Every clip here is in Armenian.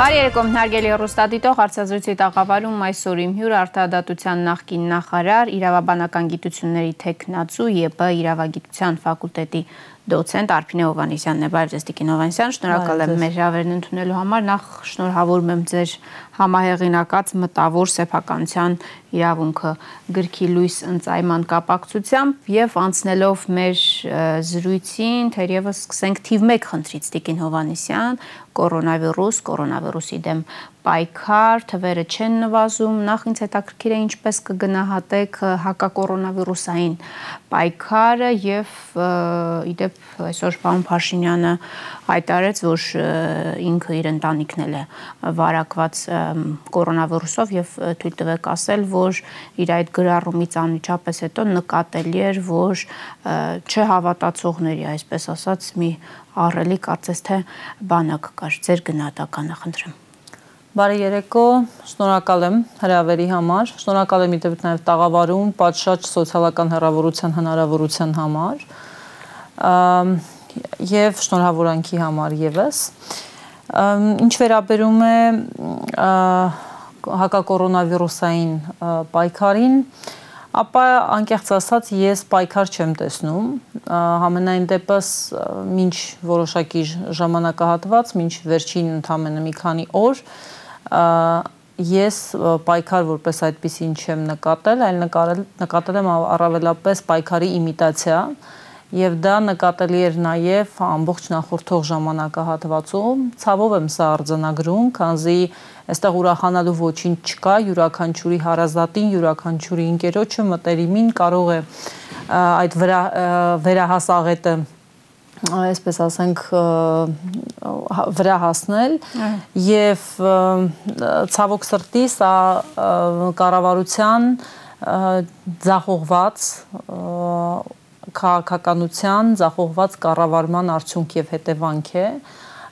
Բարի երեկո, հարգելի ռուստադիտող, հարցազրույցի տաղավարում այսօր իմ հյուրը արտահադատության նախկին նախարար, իրավաբանական գիտությունների թեկնածու ԵՊ իրավագիտության ֆակուլտետի դոցենտ Արփինե Հովանեսյանն է։ Բարև ձեզ Տիկին Հովանեսյան, շնորհակալ եմ մեր հրավերն ընդունելու համար։ Նախ շնորհավորում եմ ձեր համահեղինակած մտավոր սեփականության իրավունքը գրքի լույս ընծայման կապակցությամբ եւ անցնելով մեր զրույցին, թերևս սկսենք թիվ 1 խնդրից Տիկին Հովանեսյան, կորոնավիրուս, կորոնավիրուսի դեմ պայքար, թվերը չեն նվազում, նախ ինձ հետաքրքիր է ինչպես կգնահատեք հակակորոնավիրուսային պայքարը եւ իդեպ այսօր պարոն Փաշինյանը հայտարարեց, որ ինքը իր ընտանիքն էլ է վարակված կորոնավիրուսով եւ թույլ տվեք ասել, որ իր այդ գրառումից անմիջապես հետո նկատելի էր, որ չհավատացողների, այսպես ասած, մի ահռելի կարծես թե բանակ կար։ Ձեր գնահատականը խնդրեմ։ Բարի երեկո, շնորհակալ եմ հրավերի համար, շնորհակալ եմ իդեպ նաև տաղավարում պատշաճ սոցիալական հեռավորության հնարավորության համար եւ շնորհավորանքի համար եւս։ Ինչ վերաբերում է հակակորոնավիրուսային պայքարին, ապա անկեղծ ասած ես պայքար չեմ տեսնում համենայն դեպս ինչ որոշակի ժամանակահատված, ինչ վերջին ընդամենը մի քանի օր ես պայքար որպես այդպեսին չեմ նկատել, այլ նկարել նկատել եմ առավելապես պայքարի իմիտացիա եւ դա նկատելի էր նաեւ ամբողջ նախորդող ժամանակահատվածում ցավով եմ սա արձանագրում քանզի այստեղ ուրախանալու ոչինչ չկա յուրաքանչյուրի հարազատին յուրաքանչյուրի ընկերոջը մտերիմին կարող է այդ վրա վերահասաղետը այսպես ասենք վրա հասնել եւ ցավոք սրտի սա կառավարության ձախողված քաղաքականության ձախողված կառավարման արդյունք եւ հետևանք է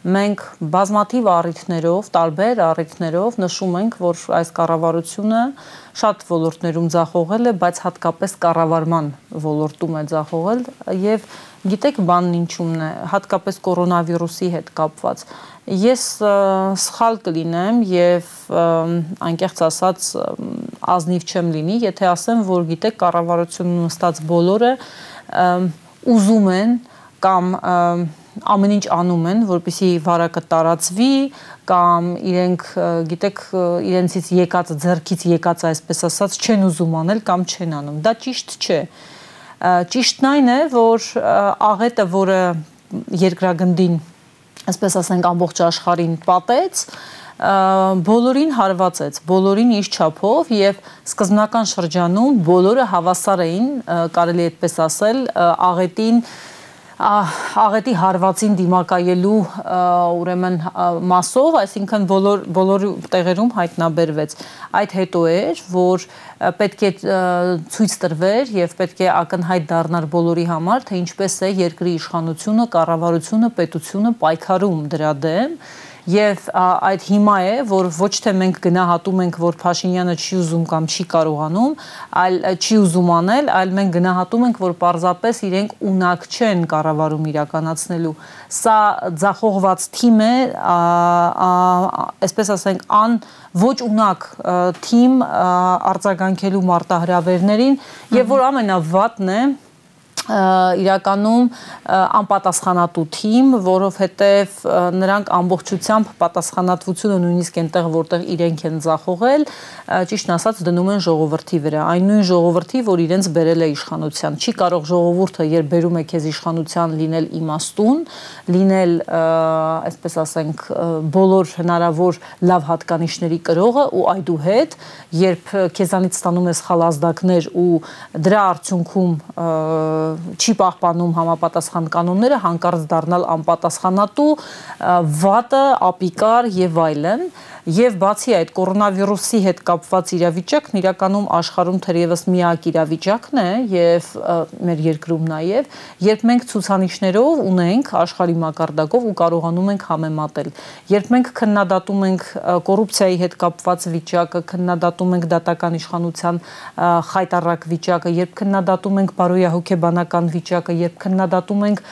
մենք բազմաթիվ առիթներով, տարբեր առիթներով նշում ենք, որ այս կառավարությունը շատ ոլորտներում ձախողել է, բայց հատկապես կառավարման ոլորտում է ձախողել եւ Գիտեք բանն ինչումն է, հատկապես կորոնավիրուսի հետ կապված։ Ես սխալ կլինեմ եւ անկեղծ ասած ազնիվ չեմ լինի, եթե ասեմ, որ գիտեք կառավարությունում նստած բոլորը ուզում են կամ ամեն ինչ անում են, որպեսի վարակը տարածվի կամ իրենք գիտեք իրենցից եկած ձեռքից եկած այսպես ասած չեն ուզում անել կամ չեն անում։ Դա ճիշտ չէ։ Ա, Ճիշտն այն է, որ աղետը, որը երկրագնդին, ասպես ասենք, ամբողջ աշխարհին պատեց, բոլորին հարվածեց, բոլորին իր չափով եւ սկզբնական շրջանում բոլորը հավասար էին, կարելի է այդպես ասել, աղետին աղետի հարվածին դիմակայելու ուրեմն մասով, այսինքն բոլոր բոլոր տեղերում հայտնաբերվեց։ Այդ հետո էր, որ պետք է ցույց տրվեր եւ պետք է ակնհայտ դառնար բոլորի համար, թե ինչպես է երկրի իշխանությունը, կառավարությունը, պետությունը պայքարում դրա դեմ Եվ այդ հիմա է, որ ոչ թե մենք գնահատում ենք, որ Փաշինյանը չի ուզում կամ չի կարողանում, այլ չի ուզում անել, այլ մենք գնահատում ենք, որ պարզապես իրենք ունակ չեն կառավարում իրականացնելու։ Սա ձախողված թիմ է, այսպես ասենք, ան ոչ ունակ թիմ արձագանքելու մարտահրավերներին, եւ որ ամենավատն է, իրականում անպատասխանատու թիմ, որովհետև նրանք ամբողջությամբ պատասխանատվությունը նույնիսկ այնտեղ որտեղ իրենք են ձախողել, ճիշտ ասած դնում են ժողովրդի վրա։ Այն նույն ժողովրդի, որ իրենց բերել է իշխանության։ Չի կարող ժողովուրդը, երբ բերում է քեզ իշխանության, լինել իմաստուն, լինել, այսպես ասենք, բոլոր հնարավոր լավ հատկանիշների կրողը ու այդուհետ, երբ քեզանից ստանում ես խալազդակներ ու դրա արդյունքում չի պահպանում համապատասխան կանոնները, հանկարծ դառնալ անպատասխանատու, վատը, ապիկար եւ այլն։ Եվ բացի այդ կորոնավիրուսի հետ կապված իրավիճակն իրականում աշխարհում թերևս միակ իրավիճակն է եւ մեր երկրում նաեւ, երբ մենք ցուցանիշներով ունենք աշխարհի մակարդակով ու կարողանում ենք համեմատել։ Երբ մենք քննադատում ենք կոռուպցիայի հետ կապված վիճակը, քննադատում ենք դատական իշխանության խայտարակ վիճակը, երբ քննադատում ենք բարոյահոգեբանական վիճակը, երբ քննադատում ենք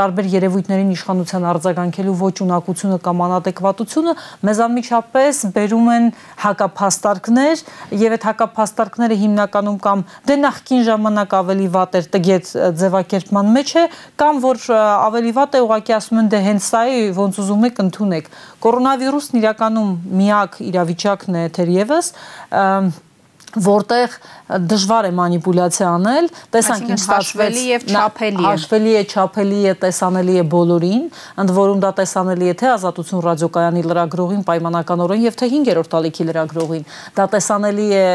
տարբեր երևույթներին իշխանության արձագանքելու ոչ ունակությունը կամ անադեկվատությունը, մեզ անմիջապես բերում են հակափաստարկներ եւ այդ հակափաստարկները հիմնականում կամ դե նախքին ժամանակ ավելի վատ էր տգետ ձևակերպման մեջ է կամ որ ավելի վատ է ուղղակի ասում են դե հենց սա է ոնց ուզում եք ընդունեք կորոնավիրուսն իրականում միակ իրավիճակն է թերևս որտեղ դժվար է մանիպուլյացիա անել, տեսանք ինչ ստացվեց։ Հաշվելի եւ չափելի է։ Հաշվելի է, չափելի է, տեսանելի է բոլորին, ընդ որում դա տեսանելի է թե Ազատություն ռադիոկայանի լրագրողին պայմանականորեն եւ թե 5-րդ ալիքի լրագրողին։ Դա տեսանելի է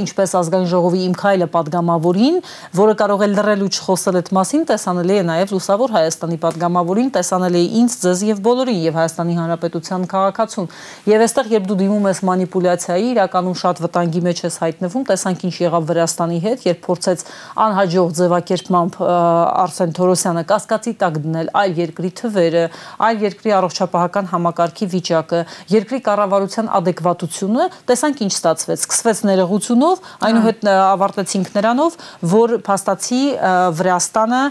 ինչպես ազգային ժողովի իմ քայլը падգամավորին, որը կարող է լրել ու չխոսել այդ մասին, տեսանելի է նաեւ Լուսավոր Հայաստանի падգամավորին, տեսանելի է ինձ, ձեզ եւ բոլորին եւ Հայաստանի Հանրապետության քաղաքացուն։ Եվ այստեղ երբ դու դիմում ես մանիպուլյացիայի, իրականում շատ վտանգի մեջ ես հայ հայտնվում, տեսանք ինչ եղավ Վրաստանի հետ, երբ փորձեց անհաջող ձևակերպմամբ Արսեն Թորոսյանը կասկածի տակ դնել այլ երկրի թվերը, այլ երկրի առողջապահական համակարգի վիճակը, երկրի կառավարության adekvatությունը, տեսանք ինչ ստացվեց։ Սկսվեց ներողությունով, այնուհետ ավարտեցինք նրանով, որ փաստացի Վրաստանը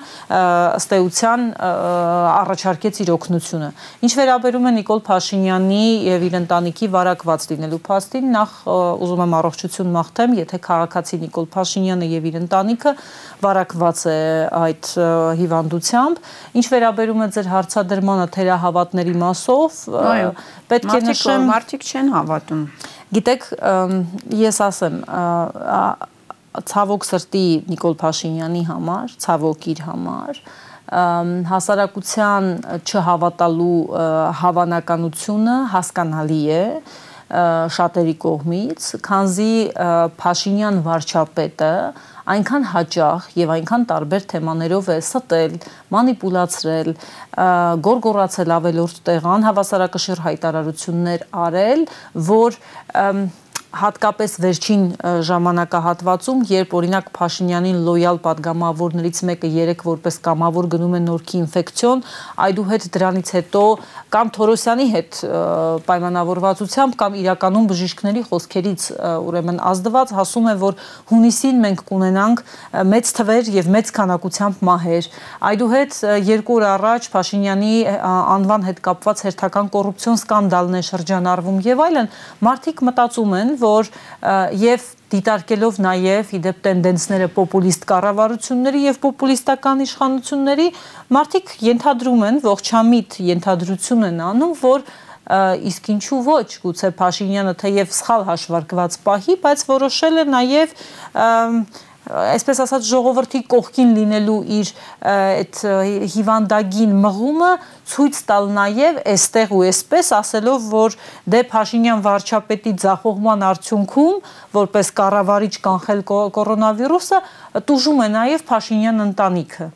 ըստ էության առաջարկեց իր օգնությունը։ Ինչ վերաբերում է Նիկոլ Փաշինյանի եւ իր ընտանիքի վարակված լինելու փաստին, նախ ուզում եմ առողջություն մաղթեմ, եթե քաղաքացի Նիկոլ Փաշինյանը եւ իր ընտանիքը վարակված է այդ հիվանդությամբ։ Ինչ վերաբերում է ձեր հարցադրմանը թերահավատների մասով, պետք է նշեմ, մարդիկ չեն հավատում։ Գիտեք, ես ասեմ, ցավոք սրտի Նիկոլ Փաշինյանի համար, ցավոք իր համար, հասարակության չհավատալու հավանականությունը հասկանալի է, շատերի կողմից, քանզի Փաշինյան վարչապետը այնքան հաճախ եւ այնքան տարբեր թեմաներով է ստել, մանիպուլացրել, գորգորացել ավելորդ տեղան հավասարակշիռ հայտարարություններ արել, որ հատկապես վերջին ժամանակահատվածում, երբ օրինակ Փաշինյանին լոյալ падգամավորներից մեկը երեք որպես կամավոր գնում է նորքի ինֆեկցիոն, այդուհետ դրանից հետո կամ Թորոսյանի հետ պայմանավորվածությամբ կամ իրականում բժիշկների խոսքերից ուրեմն ազդված հասում է, որ հունիսին մենք կունենանք մեծ թվեր եւ մեծ քանակությամբ մահեր։ Այդուհետ երկու օր առաջ Փաշինյանի անվան հետ կապված հերթական կոռուպցիոն սկանդալն է շրջանառվում եւ այլն, մարդիկ մտածում են, որ եւ դիտարկելով նաև իդեպ տենդենսները պոպուլիստ կառավարությունների եւ պոպուլիստական իշխանությունների մարդիկ ենթադրում են ողջամիտ ենթադրություն են անում որ իսկ ինչու ոչ գուցե Փաշինյանը թեև սխալ հաշվարկված պահի բայց որոշել է նաև այսպես ասած ժողովրդի կողքին լինելու իր այդ հիվանդագին մղումը ցույց տալ նաև այստեղ ու այսպես ասելով որ դե Փաշինյան վարչապետի ձախողման արդյունքում որպես կառավարիչ կանխել կորոնավիրուսը տուժում է նաև Փաշինյան ընտանիքը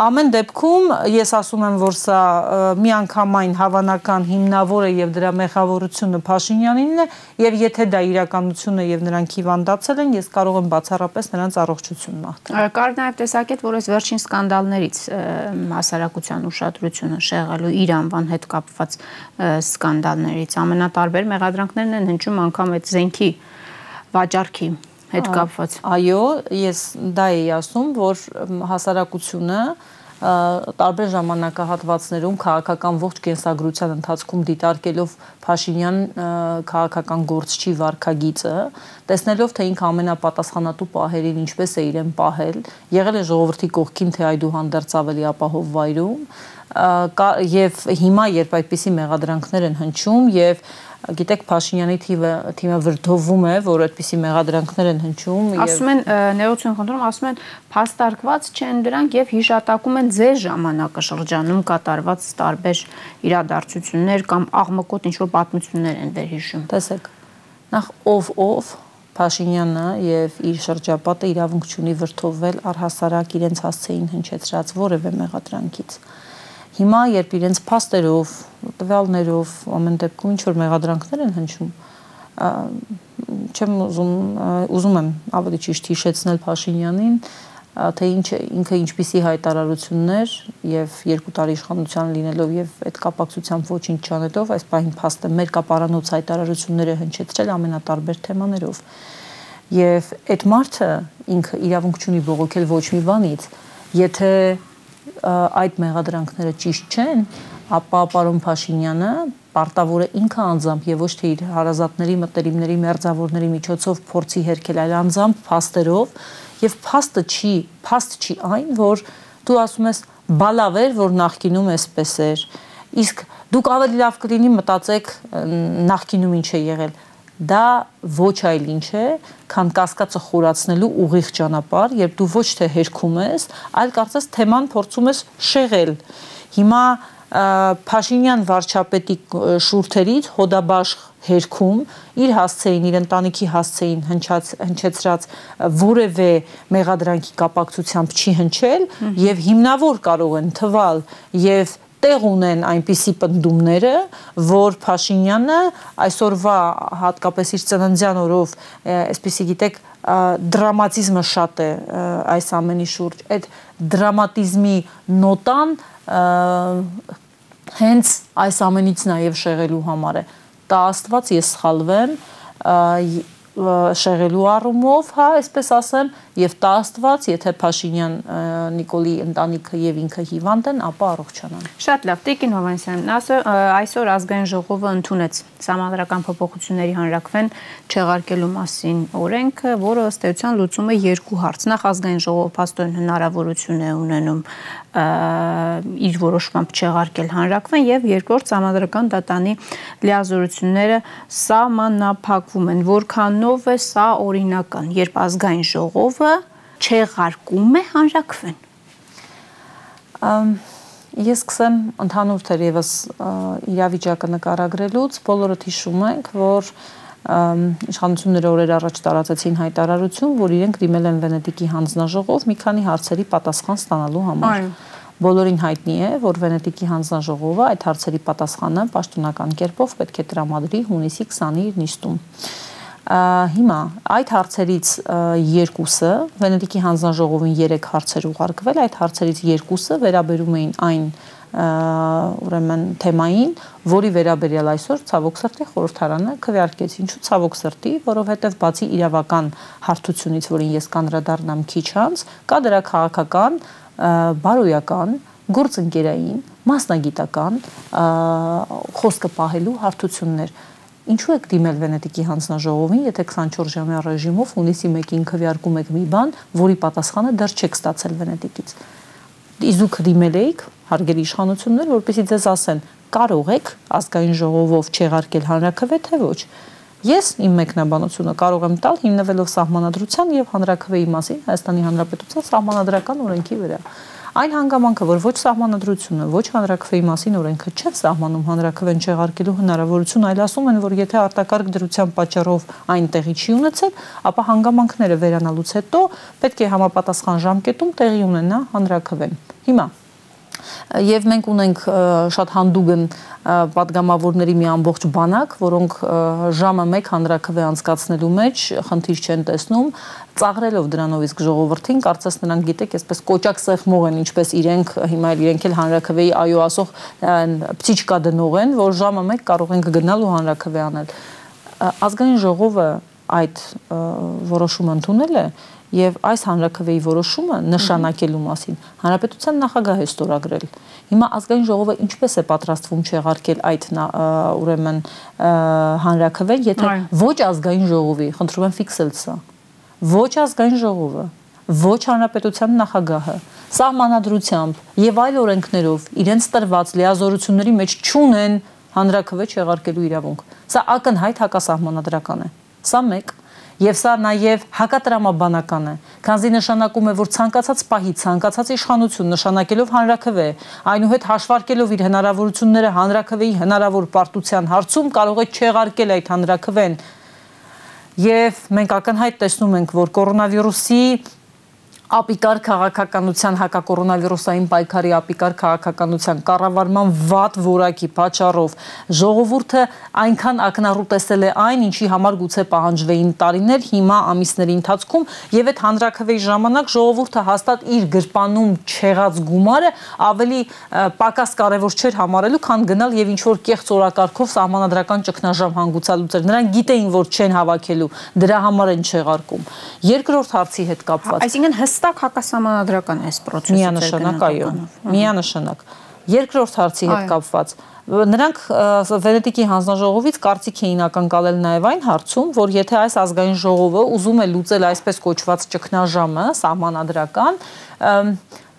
Ամեն դեպքում ես ասում եմ, որ սա միանգամայն հավանական հիմնավոր է եւ դրա մեղավորությունը Փաշինյանինն է եւ եթե դա իրականություն է եւ նրանք հիվանդացել են, ես կարող եմ բացառապես նրանց առողջություն մաղթել։ Կար նաեւ տեսակետ, որ այս վերջին սկանդալներից հասարակության ուշադրությունը շեղալու իր անվան հետ կապված սկանդալներից ամենատարբեր մեղադրանքներն են հնչում անգամ այդ զենքի վաճառքի հետ կապված։ Այո, ես դա էի ասում, որ հասարակությունը տարբեր ժամանակահատվածներում քաղաքական ողջ կենսագրության ընթացքում դիտարկելով Փաշինյան քաղաքական գործչի վարկագիծը, տեսնելով թե ինքը ամենապատասխանատու պահերին ինչպես է իրեն պահել, եղել է ժողովրդի կողքին թե այդուհանդերձ ավելի ապահով վայրում, եւ հիմա երբ այդպիսի մեղադրանքներ են հնչում եւ գիտեք Փաշինյանի թիվը թիմը վրդովում է, որ այդպիսի մեղադրանքներ են հնչում եւ ասում են ներողություն խնդրում, ասում են փաստարկված չեն դրանք եւ հիշատակում են ձեր ժամանակաշրջանում կատարված տարբեր իրադարձություններ կամ աղմկոտ ինչ որ պատմություններ են վերհիշում։ Տեսեք, նախ ով ով Փաշինյանը եւ իր շրջապատը իրավունք ունի վրթովվել առհասարակ իրենց հասցեին հնչեցրած որևէ մեղադրանքից։ Հիմա երբ իրենց փաստերով, տվյալներով ամեն դեպքում ինչ որ մեղադրանքներ են հնչում, չեմ ուզում ուզում եմ ավելի ճիշտ հիշեցնել Փաշինյանին, թե ինչ ինքը ինչպիսի հայտարարություններ եւ երկու տարի իշխանության լինելով եւ այդ կապակցությամբ ոչինչ չանելով այս պահին փաստը մեր կապարանոց հայտարարությունները հնչեցրել ամենատարբեր թեմաներով եւ այդ մարդը ինքը իրավունք ունի բողոքել ոչ մի բանից Եթե այդ մեղադրանքները ճիշտ չեն, ապա պարոն Փաշինյանը պարտավոր է ինքը անձամբ եւ ոչ թե իր հարազատների մտերիմների մերձավորների միջոցով փորձի հերքել այլ անձամբ փաստերով եւ փաստը չի փաստ չի այն որ դու ասում ես բալավեր որ նախկինում էսպես էր իսկ դուք ավելի լավ կլինի մտածեք նախկինում ինչ է եղել դա ոչ այլ ինչ է, քան կասկածը խորացնելու ուղիղ ճանապարհ, երբ դու ոչ թե հերքում ես, այլ կարծես թեման փորձում ես շեղել։ Հիմա Փաշինյան վարչապետի շուրթերից հոդաբաշխ հերքում իր հասցեին, իր ընտանիքի հասցեին հնչած հնչեցրած որևէ մեղադրանքի կապակցությամբ չի հնչել եւ հիմնավոր կարող են թվալ եւ տեղ ունեն այնպիսի պնդումները, որ Փաշինյանը այսօրվա հատկապես իր ծննդյան օրով, այսպիսի գիտեք, դրամատիզմը շատ է այս ամենի շուրջ։ Այդ դրամատիզմի նոտան հենց այս ամենից նաև շեղելու համար է։ Տա Աստված ես սխալվեմ, շեղելու առումով, հա, այսպես ասեմ, եւ տա Աստված, եթե Փաշինյան Նիկոլի ընտանիքը եւ ինքը հիվանդ են, ապա առողջանան։ Շատ լավ, Տիկին Հովանեսյան, այսօր ազգային ժողովը ընդունեց համանդրական փոփոխությունների հանրակրվեն չեղարկելու մասին օրենքը, որը ըստ էության լուծում է երկու հարց։ Նախ ազգային ժողովը փաստորեն հնարավորություն է ունենում իր որոշմամբ չեղարկել հանրակրվեն եւ երկրորդ համանդրական դատանի լիազորությունները սահմանափակվում են որքանով է սա օրինական երբ ազգային ժողովը չեղարկում է հանրակրվեն Ես սկսեմ ընդհանուր թերևս իրավիճակը նկարագրելուց բոլորը հիշում ենք, որ իշխանությունները օրեր առաջ տարածեցին հայտարարություն, որ իրենք դիմել են Վենետիկի հանձնաժողով մի քանի հարցերի պատասխան ստանալու համար։ Բոլորին հայտնի է, որ Վենետիկի հանձնաժողովը այդ հարցերի պատասխանը պաշտոնական կերպով պետք է տրամադրի հունիսի 20-ի նիստում հիմա այդ հարցերից երկուսը Վենետիկի հանձնաժողովին 3 հարցեր ուղարկվել, այդ հարցերից երկուսը վերաբերում էին այն ուրեմն թեմային, որի վերաբերյալ այսօր ցավոք սրտի խորհրդարանը քվեարկեց։ Ինչու ցավոք սրտի, որովհետև բացի իրավական հարթությունից, որին ես կանդրադառնամ քիչ անց, կա դրա քաղաքական, բարոյական, գործընկերային, մասնագիտական խոսքը պահելու հարթություններ ինչու եք դիմել Վենետիկի հանձնաժողովին, եթե 24 ժամյա ռեժիմով հունիսի 1-ին քվեարկում եք մի բան, որի պատասխանը դեռ չեք ստացել Վենետիկից։ Իզուք դիմել եք հարգելի իշխանություններ, որպեսզի ձեզ ասեն, կարող եք ազգային ժողովով չեղարկել հանրակրվե թե ոչ։ Ես իմ մեկնաբանությունը կարող եմ տալ հիմնվելով սահմանադրության եւ հանրակրվեի մասին Հայաստանի Հանրապետության սահմանադրական օրենքի վրա։ Այն հանգամանքը, որ ոչ սահմանադրությունը, ոչ հանրակրվեի մասին օրենքը չէ սահմանում հանրակրվեն չեղարկելու հնարավորություն, այլ ասում են, որ եթե արտակարգ դրության պատճառով այն տեղի չի ունեցել, ապա հանգամանքները վերանալուց հետո պետք է համապատասխան ժամկետում տեղի ունենա հանրակրվեն։ Հիմա Եվ մենք ունենք շատ հանդուգն падգամավորների մի ամբողջ բանակ, որոնք ժամը 1 հանրակրվե անցկացնելու մեջ խնդիր չեն տեսնում, ծաղրելով դրանով իսկ ժողովրդին, կարծես նրանք գիտեք, այսպես կոճակ սեղմող են, ինչպես իրենք հիմա էլ իրենք էլ հանրակրվեի այո ասող պտիչկա դնող են, որ ժամը 1 կարող են գնալ ու հանրակրվե անել։ Ազգային ժողովը այդ որոշումը ընդունել է, եւ այս հանրակրվեի որոշումը նշանակելու մասին հանրապետության նախագահ է ստորագրել։ Հիմա ազգային ժողովը ինչպես է պատրաստվում չեղարկել այդ ուրեմն հանրակրվեն, եթե ոչ ազգային ժողովի, խնդրում եմ ֆիքսել սա։ Ոչ ազգային ժողովը, ոչ հանրապետության նախագահը սահմանադրությամբ եւ այլ օրենքներով իրենց տրված լիազորությունների մեջ չունեն հանրակրվե չեղարկելու իրավունք։ Սա ակնհայտ հակասահմանադրական է։ Սա մեկ Եվ սա նաև հակատրամաբանական է, քանզի նշանակում է, որ ցանկացած պահի ցանկացած իշխանություն նշանակելով հանրակրվե, այնուհետ հաշվարկելով իր հնարավորությունները հանրակրվեի հնարավոր պարտության հարցում կարող է չեղարկել այդ հանրակրվեն։ Եվ մենք ակնհայտ տեսնում ենք, որ կորոնավիրուսի ապիկար քաղաքականության հակակորոնավիրուսային պայքարի ապիկար քաղաքականության կառավարման վատ որակի պատճառով ժողովուրդը այնքան ակնառու տեսել է այն, ինչի համար գուցե պահանջվեին տարիներ, հիմա ամիսների ընթացքում եւ այդ հանրակրվեի ժամանակ ժողովուրդը հաստատ իր գրպանում չեղած գումարը ավելի պակաս կարևոր չէր համարելու, քան գնալ եւ ինչ որ կեղծ օրակարգով սահմանադրական ճգնաժամ հանգուցալուծել։ Նրանք գիտեին, որ չեն հավաքելու, դրա համար են չեղարկում։ Երկրորդ հարցի հետ կապված։ Այսինքն հս հստակ հակասահմանադրական է այս process-ը։ Միանշանակ, այո։ Միանշանակ։ Երկրորդ հարցի հետ կապված նրանք Վենետիկի հանձնաժողովից կարծիք էին ակնկալել նաև այն հարցում, որ եթե այս ազգային ժողովը ուզում է լուծել այսպես կոչված ճգնաժամը սահմանադրական,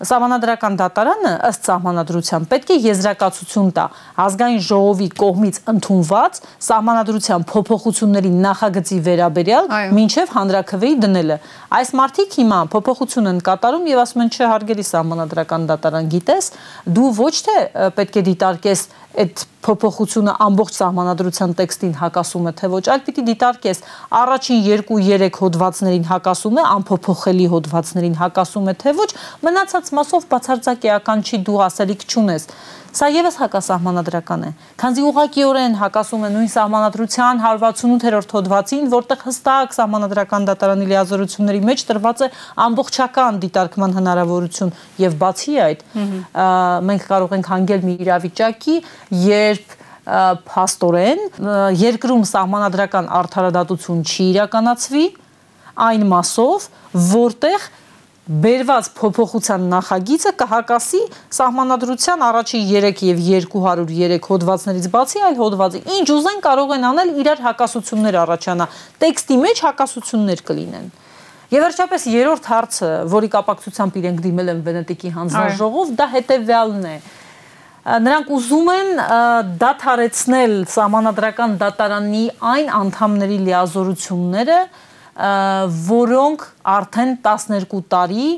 Սահմանադրական դատարանը ըստ սահմանադրության պետք է եզրակացություն տա ազգային ժողովի կողմից ընդունված սահմանադրության փոփոխությունների նախագծի վերաբերյալ մինչև հանրակրվեի դնելը։ Այս մարտիկ հիմա փոփոխություն են կատարում եւ ասում են չէ հարգելի սահմանադրական դատարան գիտես, դու ոչ թե պետք է դիտարկես այդ փոփոխությունը ամբողջ սահմանադրության տեքստին հակասում է թե ոչ, այլ պիտի դիտարկես առաջին 2-3 հոդվածներին հակասում է, անփոփոխելի հոդվածներին հակասում է թե ոչ, մնացած մասով բացարձակ էական չի դու ասելիք չունես։ Սա եւս հակասահմանադրական է, քանզի ուղղակիորեն հակասում է նույն սահմանադրության 168-րդ հոդվածին, որտեղ հստակ սահմանադրական դատարանի լիազորությունների մեջ տրված է ամբողջական դիտարկման հնարավորություն եւ բացի այդ մենք կարող ենք հանգել մի իրավիճակի, երբ փաստորեն երկրում սահմանադրական արդարադատություն չի իրականացվի այն մասով, որտեղ բերված փոփոխության նախագիծը կհակասի սահմանադրության առաջին 3 եւ 203 հոդվածներից բացի այլ հոդվածի ինչ ուզեն կարող են անել իրար հակասություններ առաջանա տեքստի մեջ հակասություններ կլինեն Եվ վերջապես երրորդ հարցը, որի կապակցությամբ իրենք դիմել են Վենետիկի հանձնաժողով, դա հետեւյալն է։ Նրանք ուզում են դադարեցնել սահմանադրական դատարանի այն անդամների լիազորությունները, որոնք արդեն 12 տարի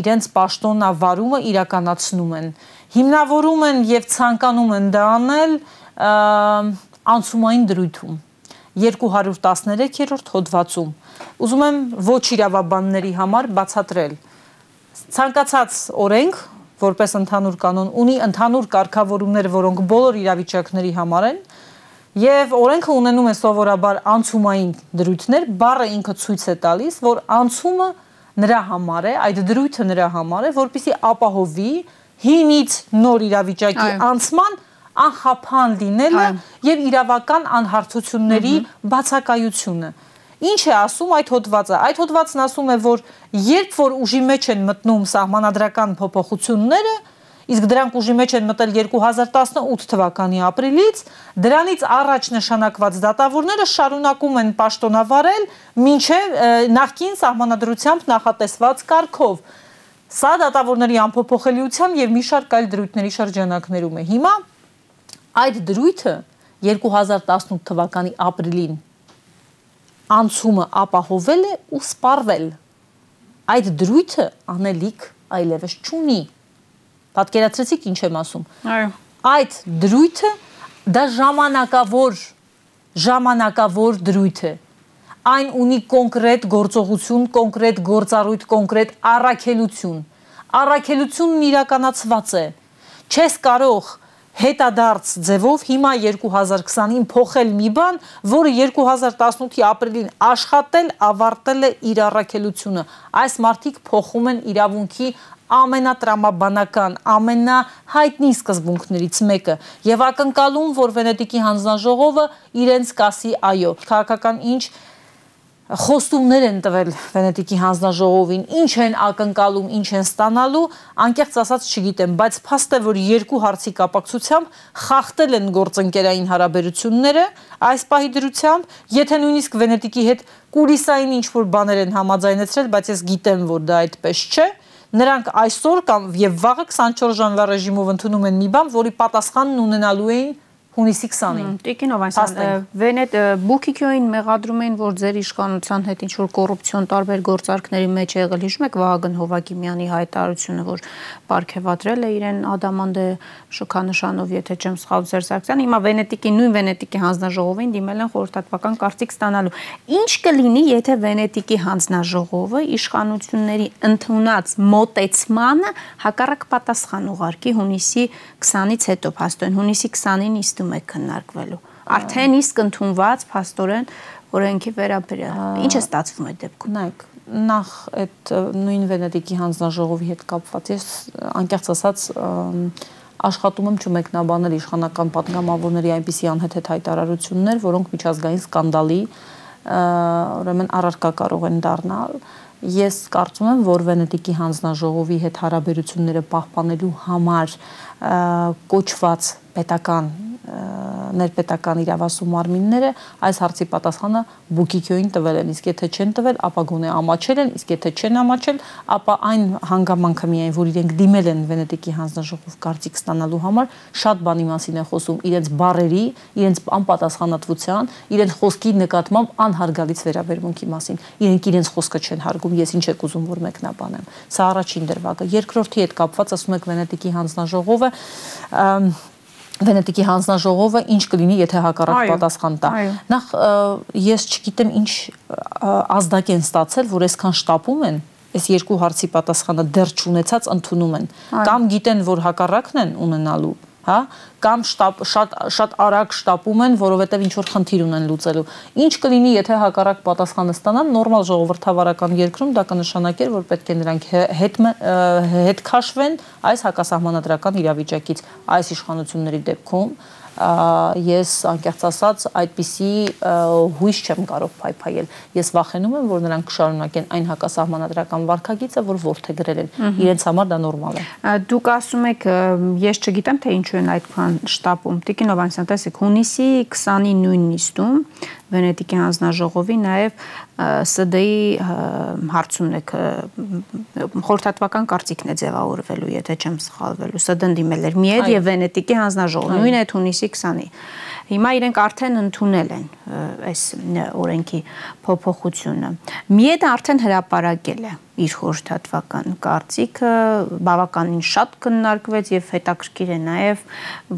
իրենց պաշտոնավարումը իրականացնում են։ Հիմնավորում են եւ ցանկանում են դա անել անցումային դրույթում 213-րդ հոդվածում։ Ուզում եմ ոչ իրավաբանների համար բացատրել։ Ցանկացած օրենք, որպես ընդհանուր կանոն, ունի ընդհանուր կարգավորումներ, որոնք բոլոր իրավիճակների համար են, Եվ օրենքը ունենում է սովորաբար անցումային դրույթներ, բառը ինքը ցույց է տալիս, որ անցումը նրա համար է, այդ դրույթը նրա համար է, որpիսի ապահովի հինից նոր իրավիճակի անցման անխափան լինելը եւ իրավական անհարթությունների բացակայությունը։ Ինչ է ասում այդ հոդվածը։ Այդ հոդվածն ասում է, որ երբ որ ուժի մեջ են մտնում սահմանադրական փոփոխությունները, իսկ դրանք ուժի մեջ են մտել 2018 թվականի ապրիլից, դրանից առաջ նշանակված դատավորները շարունակում են պաշտոնավարել մինչև նախկին սահմանադրությամբ նախատեսված կարգով։ Սա դատավորների անփոփոխելիության եւ մի շարք այլ դրույթների շրջանակներում է։ Հիմա այդ դրույթը 2018 թվականի ապրիլին անցումը ապահովել է ու սպառվել։ Այդ դրույթը անելիք այլևս չունի։ Պատկերացրեցիք ինչ եմ ասում։ Այո։ Այդ դրույթը դա ժամանակավոր ժամանակավոր դրույթ է։ Այն ունի կոնկրետ գործողություն, կոնկրետ գործառույթ, կոնկրետ առաքելություն։ Առաքելությունն իրականացված է։ Չես կարող հետադարձ ձևով հիմա 2020-ին փոխել մի բան, որը 2018-ի ապրիլին աշխատել, ավարտել է իր առաքելությունը։ Այս մարտիկ փոխում են իրավունքի ամենատրամաբանական, ամենահայտնի սկզբունքներից մեկը եւ ակնկալում, որ Վենետիկի հանձնաժողովը իրենց կասի այո։ Քաղաքական ինչ խոստումներ են տվել Վենետիկի հանձնաժողովին, ինչ են ակնկալում, ինչ են ստանալու, անկեղծ ասած չգիտեմ, բայց փաստ է, որ երկու հարցի կապակցությամբ խախտել են գործընկերային հարաբերությունները այս պահի դրությամբ, եթե նույնիսկ Վենետիկի հետ կուլիսային ինչ որ բաներ են համաձայնեցրել, բայց ես գիտեմ, որ դա այդպես չէ, նրանք այսօր կամ եւ վաղը 24 ժամվա ռեժիմով ընդունում են մի բան, որի պատասխանն ունենալու էին հունիսի 20-ին։ Տիկին Հովանեսյան, Վենետ Բուկիկյոին մեղադրում էին, որ ձեր իշխանության հետ ինչ որ կոռուպցիոն տարբեր գործարքների մեջ եղել։ Հիշում եք Վահագն Հովակիմյանի հայտարարությունը, որ ապարգևատրել է իրեն Ադամանդե շքանշանով, եթե չեմ սխալ Ձեր Սարգսյան։ Հիմա Վենետիկի նույն Վենետիկի հանձնաժողովին դիմել են խորհրդատվական կարծիք ստանալու։ Ինչ կլինի, եթե Վենետիկի հանձնաժողովը իշխանությունների ընդունած մոտեցմանը հակառակ պատասխան ուղարկի հունիսի 20-ից հետո, փաստորեն հունիսի 20-ին իստու նիստում է քննարկվելու։ Արդեն իսկ ընդունված փաստորեն օրենքի վերաբերյալ։ Ինչ է ստացվում այդ դեպքում։ Նայեք, նախ այդ նույն Վենետիկի հանձնաժողովի հետ կապված ես անկեղծ ասած աշխատում եմ չմեկնաբանել իշխանական պատգամավորների այնպիսի անհեթեթ հայտարարություններ, որոնք միջազգային սկանդալի ուրեմն առարկա կարող են դառնալ ես կարծում եմ, որ Վենետիկի հանձնաժողովի հետ հարաբերությունները պահպանելու համար կոչված պետական ներպետական իրավասու մարմինները այս հարցի պատասխանը Բուկիկյոին տվել են, իսկ եթե չեն տվել, ապա գոնե ամաչել են, իսկ եթե չեն ամաչել, ապա այն հանգամանքը միայն, որ իրենք դիմել են Վենետիկի հանձնաժողով կարծիք ստանալու համար, շատ բանի մասին է խոսում, իրենց բարերի, իրենց անպատասխանատվության, իրենց խոսքի նկատմամբ անհարգալից վերաբերմունքի մասին։ Իրենք իրենց խոսքը չեն հարգում, ես ինչ եք ուզում որ մեկնաբանեմ։ Սա առաջին դրվագը։ Երկրորդի հետ կապված ասում եք Վենետիկի հանձնաժողովը Վենետիկի հանձնաժողովը ինչ կլինի, եթե հակառակ պատասխան տա։ Նախ ես չգիտեմ ինչ ազդակ են ստացել, որ այսքան շտապում են այս երկու հարցի պատասխանը դեռ չունեցած ընդունում են կամ գիտեն որ հակառակն են ունենալու հա կամ շտապ շատ շատ արագ շտապում են, որովհետև ինչ որ խնդիր ունեն լուծելու։ Ինչ կլինի, եթե հակառակ պատասխանը ստանան նորմալ ժողովրդավարական երկրում, դա կնշանակեր, որ պետք է նրանք հետ հետ քաշվեն այս հակասահմանադրական իրավիճակից։ Այս իշխանությունների դեպքում ես անկեղծ ասած այդպիսի հույս չեմ կարող փայփայել։ Ես վախենում եմ, որ նրանք կշարունակեն այն հակասահմանադրական վարկագիծը, որ որթե գրել են։ Իրենց համար դա նորմալ է։ Դուք ասում եք, ես չգիտեմ, թե ինչու են այդքան շտապում։ Տիկին Օվանեսյան, տեսեք, հունիսի 20-ի նույն նիստում Վենետիկի հանձնաժողովի նաև ՍԴ-ի հարցումն է խորհրդատվական կարծիքն է ձևավորվելու, եթե չեմ սխալվելու։ ՍԴ-ն դիմել էր Միեդ եւ Վենետիկի հանձնաժողով, նույն այդ հունիսի 20-ի։ Հիմա իրենք արդեն ընդունել են այս օրենքի փոփոխությունը։ Միեդը արդեն հրապարակել է իր խորհրդատվական կարծիքը բավականին շատ քննարկվեց եւ հետաքրքիր է նաեւ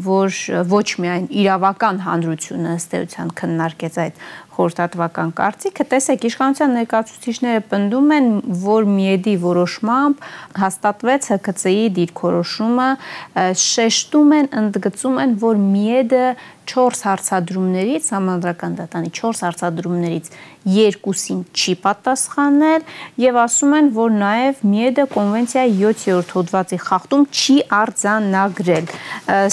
որ ոչ միայն իրավական հանրությունը ըստ էության քննարկեց այդ խորհրդատվական կարծիքը, տեսեք, իշխանության ներկայացուցիչները պնդում են, որ Միեդի որոշմամբ հաստատվեց ՀԿՑ-ի դիրքորոշումը, շեշտում են, ընդգծում են, որ Միեդը 4 հարցադրումներից, համանդրական դատանի 4 հարցադրումներից երկուսին չի պատասխանել եւ ասում են, որ նաեւ Միեդը կոնվենցիայի 7-րդ հոդվածի խախտում չի արձանագրել։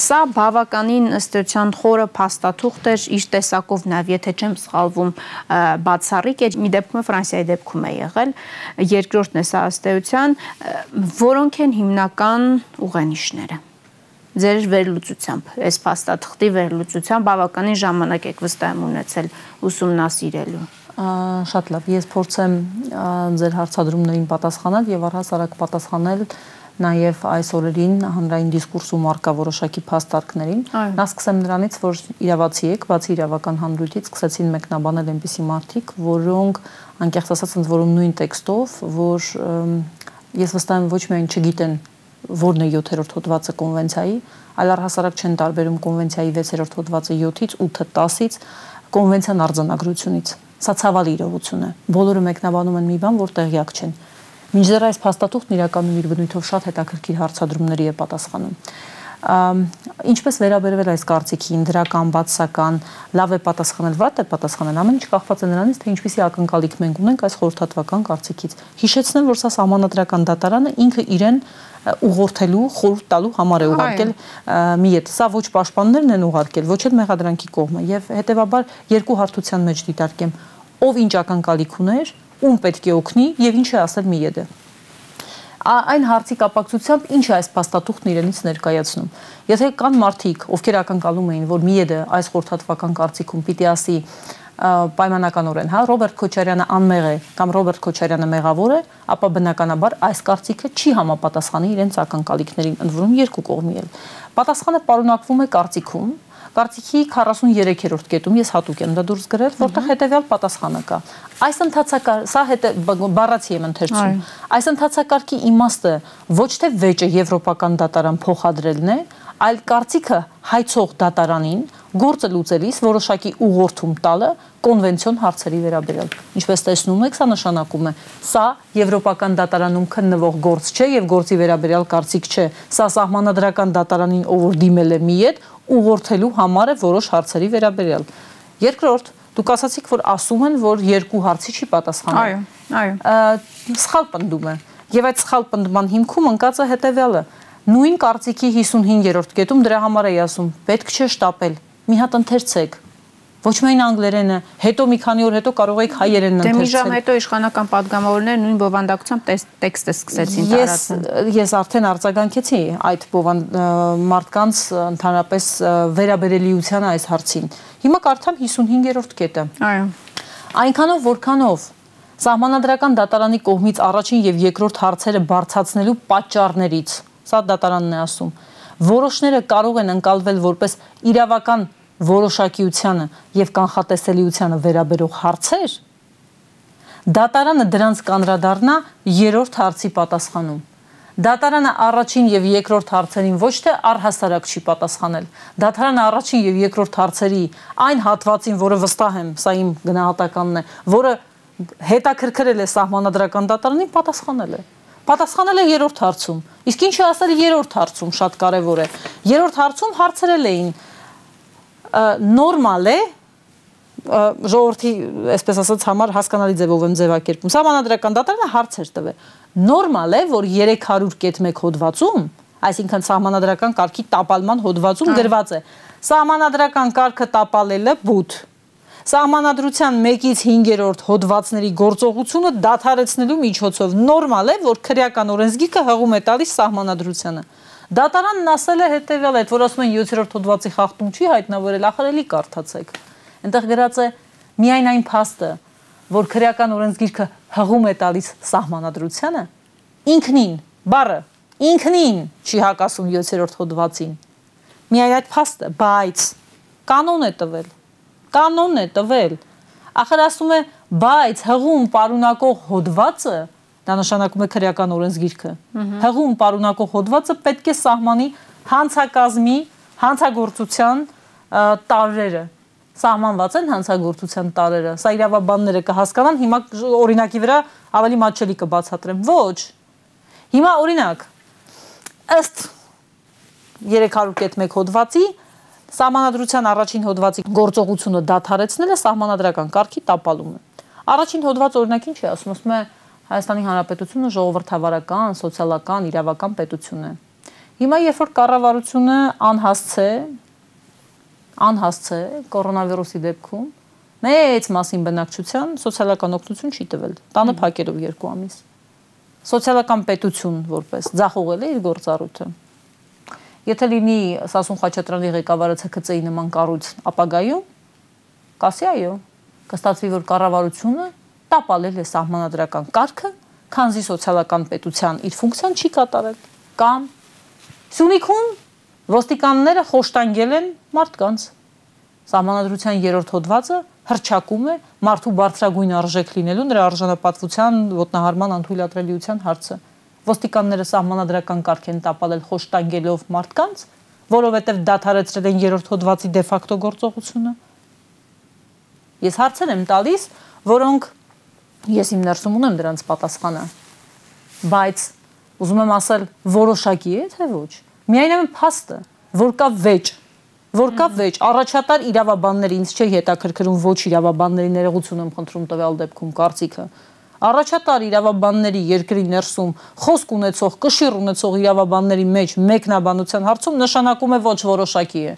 Սա բավականին ըստեյության խորը փաստաթուղթ էր իր տեսակով նաեւ, եթե չեմ սխալվում, բացառիկ է, մի դեպքում Ֆրանսիայի դեպքում է եղել, երկրորդն է սա ըստեյության, որոնք են հիմնական ուղենիշները ձեր վերլուծությամբ, այս փաստաթղթի վերլուծությամբ բավականին ժամանակ եք վստահ ունեցել ուսումնասիրելու շատ լավ։ Ես փորձեմ ձեր հարցադրումներին պատասխանել եւ առհասարակ պատասխանել նաև այս օրերին հանրային դիսկուրսում արկա որոշակի փաստարկներին։ Նա սկսեմ նրանից, որ իրավացի եք, բացի իրավական հանրույթից սկսեցին մեկնաբանել այնպիսի մարդիկ, որոնք անկեղծ ասած ընդ որում նույն տեքստով, որ ես վստահ եմ ոչ միայն չգիտեն որն է 7-րդ հոդվածը կոնվենցիայի, այլ առհասարակ չեն տարբերում կոնվենցիայի 6-րդ հոդվածը 7-ից, 8-ը 10-ից, կոնվենցիան արձանագրությունից Սա ցավալի իրողություն է։ Բոլորը մեկնաբանում են մի բան, որ տեղյակ չեն։ Մինչդեռ այս փաստաթուղթն իրականում իր բնույթով շատ հետաքրքիր հարցադրումների է պատասխանում ինչպես վերաբերվել այս կարծիքին դրական բացական լավ է պատասխանել վատ է պատասխանել ամեն ինչ կախված է նրանից թե ինչպեսի ակնկալիք մենք ունենք այս խորհրդատվական կարծիքից հիշեցնեմ որ սա համանadrական դատարանը ինքը իրեն ուղղորդելու խորհուրդ տալու համար է ուղարկել մի ետ սա ոչ պաշտպաններն են ուղարկել ոչ էլ մեղադրանքի կողմը եւ հետեւաբար երկու հարթության մեջ դիտարկեմ ով ինչ ակնկալիք ուներ ում պետք է օգնի եւ ինչ է ասել մի ետը այն հարցի կապակցությամբ ինչ է այս փաստաթուղթն իրենից ներկայացնում։ Եթե կան մարդիկ, ովքեր ակնկալում էին, որ Միեդը այս խորհրդատվական կարծիքում պիտի ասի պայմանականորեն, հա, Ռոբերտ Քոչարյանը անմեղ է կամ Ռոբերտ Քոչարյանը մեղավոր է, ապա բնականաբար այս կարծիքը չի համապատասխանի իրենց ակնկալիքներին, ընդ որում երկու կողմի էլ։ Պատասխանը պարունակվում է կարծիքում, Կարծիքի 43-րդ կետում ես հատուկ եմ դա դուրս գրել, որտեղ հետեւյալ պատասխանը կա։ Այս ընթացակար, սա հետը բառացի եմ ընթերցում։ Այս ընթացակարգի իմաստը ոչ թե վեճը եվրոպական դատարան փոխադրելն է, այլ կարծիքը հայցող դատարանին գործը լուծելիս որոշակի ուղղորդում տալը կոնվենցիոն հարցերի վերաբերյալ։ Ինչպես տեսնում եք, սա նշանակում է, սա եվրոպական դատարանում քննվող գործ չէ եւ գործի վերաբերյալ կարծիք չէ։ Սա սահմանադրական դատարանին ով որ դիմել է մի հետ, ուղղորդելու համար է որոշ հարցերի վերաբերյալ։ Երկրորդ, դուք ասացիք, որ ասում են, որ երկու հարցի չի պատասխանել։ Այո, այո։ Սխալ պնդում է։ Եվ այդ սխալ պնդման հիմքում ընկած է հետեւյալը նույն կարծիքի 55-րդ կետում դրա համար էի ասում. Պետք չէ շտապել մի հատ ընթերցեք ոչ միայն անգլերենը, հետո մի քանի օր հետո կարող եք հայերենն ընթերցել։ Դե մի ժամ հետո իշխանական падգամավորները նույն բովանդակությամբ տեքստը սկսեցին տարածել։ Ես ես արդեն արձագանքեցի այդ բովան մարդկանց ընդհանրապես վերաբերելիության այս հարցին։ Հիմա կարդամ 55-րդ կետը։ Այո։ Այնքանով որքանով Սահմանադրական դատարանի կողմից առաջին եւ երկրորդ հարցերը բարձացնելու պատճառներից, սա դատարանն է ասում, որոշները կարող են ընկալվել որպես իրավական որոշակիությանը եւ կանխատեսելիությանը վերաբերող հարցեր, դատարանը դրանց կանրադառնա երրորդ հարցի պատասխանում։ Դատարանը առաջին եւ երկրորդ հարցերին ոչ թե առհասարակ չի պատասխանել։ Դատարանը առաջին եւ երկրորդ հարցերի այն հատվածին, որը վստահ եմ, սա իմ գնահատականն է, որը հետաքրքրել է սահմանադրական դատարանին, պատասխանել է։ Պատասխանել է երրորդ հարցում։ Իսկ ինչի ասել երրորդ հարցում շատ կարևոր է։ Երրորդ հարցում հարցրել էին նորմալ է ժողովրդի, այսպես ասած, համար հասկանալի ձևով եմ ձևակերպում։ Սահմանադրական դատարանը հարցեր տվել։ Նորմալ է, որ 300.1 հոդվածում, այսինքն սահմանադրական կարգի տապալման հոդվածում գրված է. Սահմանադրական կարգը տապալելը բութ Սահմանադրության 1-ից 5-րդ հոդվածների գործողությունը դադարեցնելու միջոցով նորմալ է, որ քրեական օրենսգիրքը հղում է տալիս սահմանադրությանը։ Դատարանն ասել է հետեւյալ այդ, որ ասում են 7-րդ հոդվածի խախտում չի հայտնաբերել, ախրելի կարդացեք։ Այնտեղ գրած է միայն այն փաստը, որ քրեական օրենսգիրքը հղում է տալիս սահմանադրությանը, ինքնին, բառը ինքնին չի հակասում 7-րդ հոդվածին։ Միայն այդ փաստը, բայց կանոն է տվել կանոնն է տվել։ Ախր ասում է, բայց հղում պարունակող հոդվածը, դա նշանակում է քրեական օրենսգիրքը, հղում պարունակող հոդվածը պետք է սահմանի հանցակազմի, հանցագործության տարրերը սահմանված են հանցագործության տարերը։ Սա իրավաբանները կհասկանան, հիմա օրինակի վրա ավելի մատչելի կբացատրեմ։ Ոչ։ Հիմա օրինակ ըստ 300.1 հոդվածի Սահմանադրության առաջին հոդվածի գործողությունը դադարեցնելը սահմանադրական կարգի տապալում է։ Առաջին հոդված օրինակ ինչ է ասում, ասում է Հայաստանի Հանրապետությունը ժողովրդավարական, սոցիալական, իրավական պետություն է։ Հիմա երբ որ կառավարությունը անհասց է, անհասց է կորոնավիրուսի դեպքում, մեծ մասին բնակչության սոցիալական օգնություն չի տվել։ Տանը փակելով երկու ամիս։ Սոցիալական պետություն որպես ձախողել է իր գործառույթը։ Եթե լինի Սասուն Խաչատրյանի ղեկավարը ՑԿՑ-ի նման կառույց ապագայում, կասի այո, կստացվի որ կառավարությունը տապալել է սահմանադրական կարգը, քանզի սոցիալական պետության իր ֆունկցիան չի կատարել կամ Սյունիքում ոստիկանները խոշտանգել են մարդկանց սահմանադրության երրորդ հոդվածը հրճակում է մարդու բարձրագույն արժեք լինելու նրա արժանապատվության ոտնահարման անթույլատրելիության հարցը ոստիկանները սահմանադրական կարգ են տապալել խոշտանգելով մարդկանց, որովհետև դադարեցրել են երրորդ հոդվածի դե ֆակտո գործողությունը։ Ես հարցեր եմ տալիս, որոնք ես իմ ներսում ունեմ դրանց պատասխանը։ Բայց ուզում եմ ասել, որոշակի է, թե ոչ։ Միայն եմ փաստը, որ կա վեճ, որ կա վեճ, առաջատար իրավաբանների ինձ չի հետաքրքրում ոչ իրավաբանների ներողություն եմ խնդրում տվյալ դեպքում կարծիքը, առաջատար իրավաբանների երկրի ներսում խոսք ունեցող, կշիռ ունեցող իրավաբանների մեջ մեկնաբանության հարցում նշանակում է ոչ որոշակի է։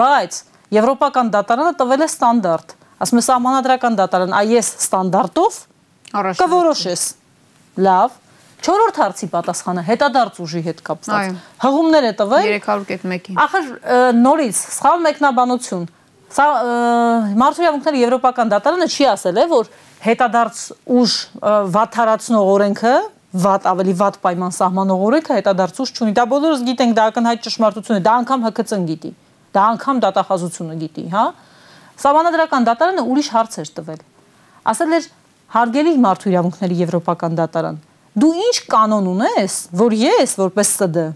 Բայց Եվրոպական դատարանը տվել է ստանդարտ։ Ասում է սահմանադրական դատարան, այ ես ստանդարտով կորոշես։ Լավ, Չորրորդ հարցի պատասխանը հետադարձ ուժի հետ կապված։ Հղումներ է տվել 300.1-ին։ Ախր նորից սխալ մեկնաբանություն։ Սա մարդու իրավունքների եվրոպական դատարանը չի ասել է, որ հետադարձ ուժ վաթարացնող օրենքը վատ ավելի վատ պայման սահմանող օրենքը հետադարձ ուժ չունի։ Դա բոլորս գիտենք, դա ակնհայտ ճշմարտություն է, դա անգամ ՀԿՑ-ն գիտի։ Դա անգամ դատախազությունը գիտի, հա։ Սահմանադրական դատարանը ուրիշ հարց էր տվել։ Ասել էր հարգելի մարդու իրավունքների եվրոպական դատարան, դու ինչ կանոն ունես, որ ես որպես ՍԴ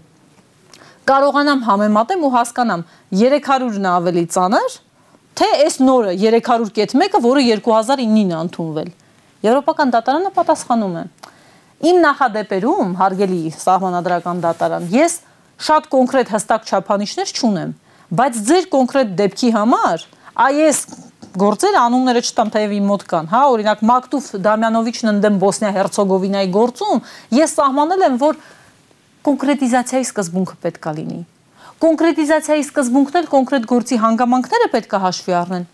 կարողանամ համեմատեմ ու հասկանամ 300-ն ավելի ծանր թե այս նորը 300.1-ը, որը 2009-ին է ընդունվել։ Եվրոպական դատարանը պատասխանում է. Իմ նախադեպերում, հարգելի սահմանադրական դատարան, ես շատ կոնկրետ հստակ չափանիշներ չունեմ, բայց ձեր կոնկրետ դեպքի համար այս գործերը անունները չտամ թեև իմ մոտ կան, հա, օրինակ Մակտուֆ Դամյանովիչն ընդդեմ Բոսնիա Հերցոգովինայի գործում ես սահմանել եմ, որ կոնկրետիզացիայի սկզբունքը պետք է լինի կոնկրետիզացիայի սկզբունքն էլ կոնկրետ գործի հանգամանքները պետք է հաշվի առնեն։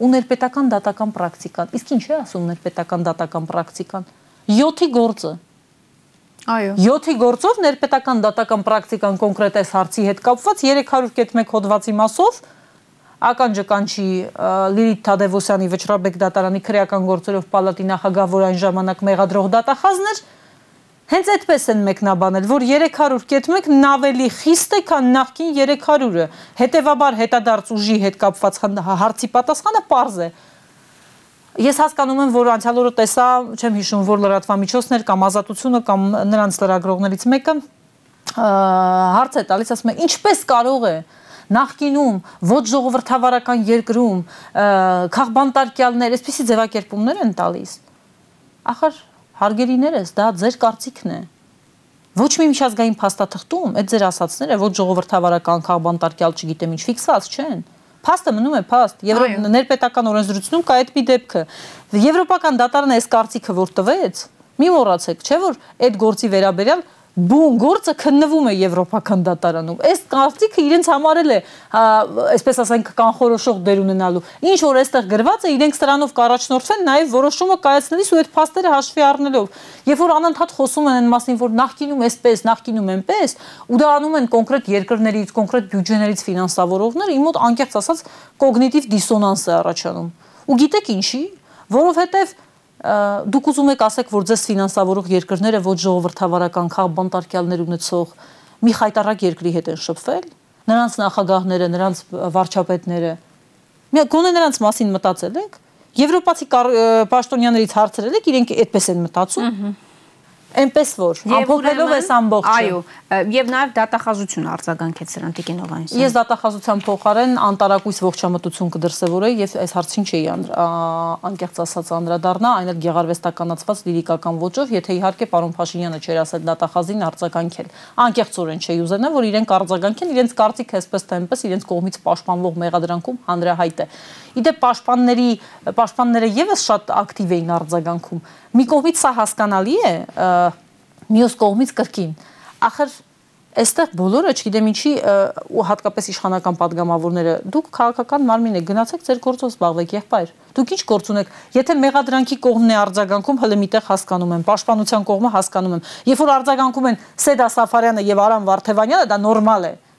ու ներպետական դատական պրակտիկան։ Իսկ ինչ է ասում ներպետական դատական պրակտիկան։ 7-ի գործը։ Այո։ 7-ի գործով ներպետական դատական պրակտիկան կոնկրետ այս հարցի հետ կապված 301 հոդվածի մասով ականջկանչի Լիլիթ Թադևոսյանի Վճռաբեկ դատարանի քրեական գործերով պալատի նախագահ, որ այն ժամանակ մեղադրող դատախազներ հենց այդպես են մեկնաբանել, որ 301-ն ավելի խիստ է, քան նախկին 300-ը։ Հետևաբար հետադարձ ուժի հետ կապված հարցի պատասխանը པարզ է։ Ես հասկանում եմ, որ անցյալ օրը տեսա, չեմ հիշում, որ լրատվամիջոցներ կամ ազատությունը կամ նրանց լրագրողներից մեկը հարց է տալիս, ասում է, ինչպես կարող է նախկինում ոչ ժողովրդավարական երկրում քաղբանտարկյալներ այսպիսի ձևակերպումներ են տալիս։ Ախր հարգելիներս, դա ձեր կարծիքն է։ Ոչ մի միջազգային փաստաթղթում այդ ձեր ասացները ոչ ժողովրդավարական քաղբանտարկյալ չգիտեմ ինչ ֆիքսած չեն։ Փաստը մնում է փաստ։ Եվրոպ ներպետական օրենսդրությունում կա այդ մի դեպքը։ Եվրոպական դատարանը այս կարծիքը որ տվեց, մի մոռացեք, չէ՞ որ այդ գործի վերաբերյալ բուն գործը քննվում է եվրոպական դատարանում։ Այս կարծիքը իրենց համարել է, այսպես ասենք, կանխորոշող դեր ունենալու։ Ինչ որ այստեղ գրված է, իրենք սրանով կառաջնորդվեն նաև որոշումը կայացնելիս ու այդ փաստերը հաշվի առնելով։ Երբ որ անընդհատ խոսում են այն մասին, որ նախկինում էսպես, նախկինում այնպես, ու դա անում են կոնկրետ երկրներից, կոնկրետ բյուջեներից ֆինանսավորողները, իմ մոտ անկեղծ ասած կոգնիտիվ դիսոնանս է առաջանում։ Ու գիտեք ինչի, որովհետև դուք ուզում եք ասեք, որ ձեզ ֆինանսավորող երկրները ոչ ժողովրդավարական քաղբանտարկյալներ ունեցող մի խայտարակ երկրի հետ են շփվել, նրանց նախագահները, նրանց վարչապետները։ Մի գոնե նրանց մասին մտածել եք։ Եվրոպացի պաշտոնյաներից հարցրել եք, իրենք այդպես են մտածում։ Ահա Էնպես որ ամփոփելով այս ամբողջը։ Այո, եւ նաեւ դատախազություն արձագանքեց սրան Տիկին Հովանեսյան։ Ես դատախազության փոխարեն անտարակույս ողջամտություն կդրսևորեի եւ այս հարցին չէի անկեղծ ասած անդրադառնա, այն էլ գեղարվեստականացված լիրիկական ոճով, եթե իհարկե պարոն Փաշինյանը չէր ասել դատախազին արձագանքել։ Անկեղծորեն չէի ուզենա, որ իրենք արձագանքեն, իրենց կարծիքը այսպես թե այնպես իրենց կողմից պաշտպանվող մեղադրանքում հանրահայտ է։ Իդեպ պաշտպանների պաշտպանները եւս շատ ակտիվ էին արձագանքում։ Մի կողմից սա հասկանալի է, մյուս կողմից կրկին։ Ախր այստեղ բոլորը, չգիտեմ ինչի, ու հատկապես իշխանական падգամավորները, դուք քաղաքական մարմին եք, գնացեք ձեր գործով զբաղվեք, եղբայր։ Դուք ինչ գործ ունեք։ Եթե մեղադրանքի կողմն է արձագանքում, հələ միտեղ հասկանում եմ, պաշտպանության կողմը հասկանում եմ։ Երբ որ արձագանքում են Սեդա Սաֆարյանը եւ Արամ Վարդևանյանը, դա նորմալ է։ Ա,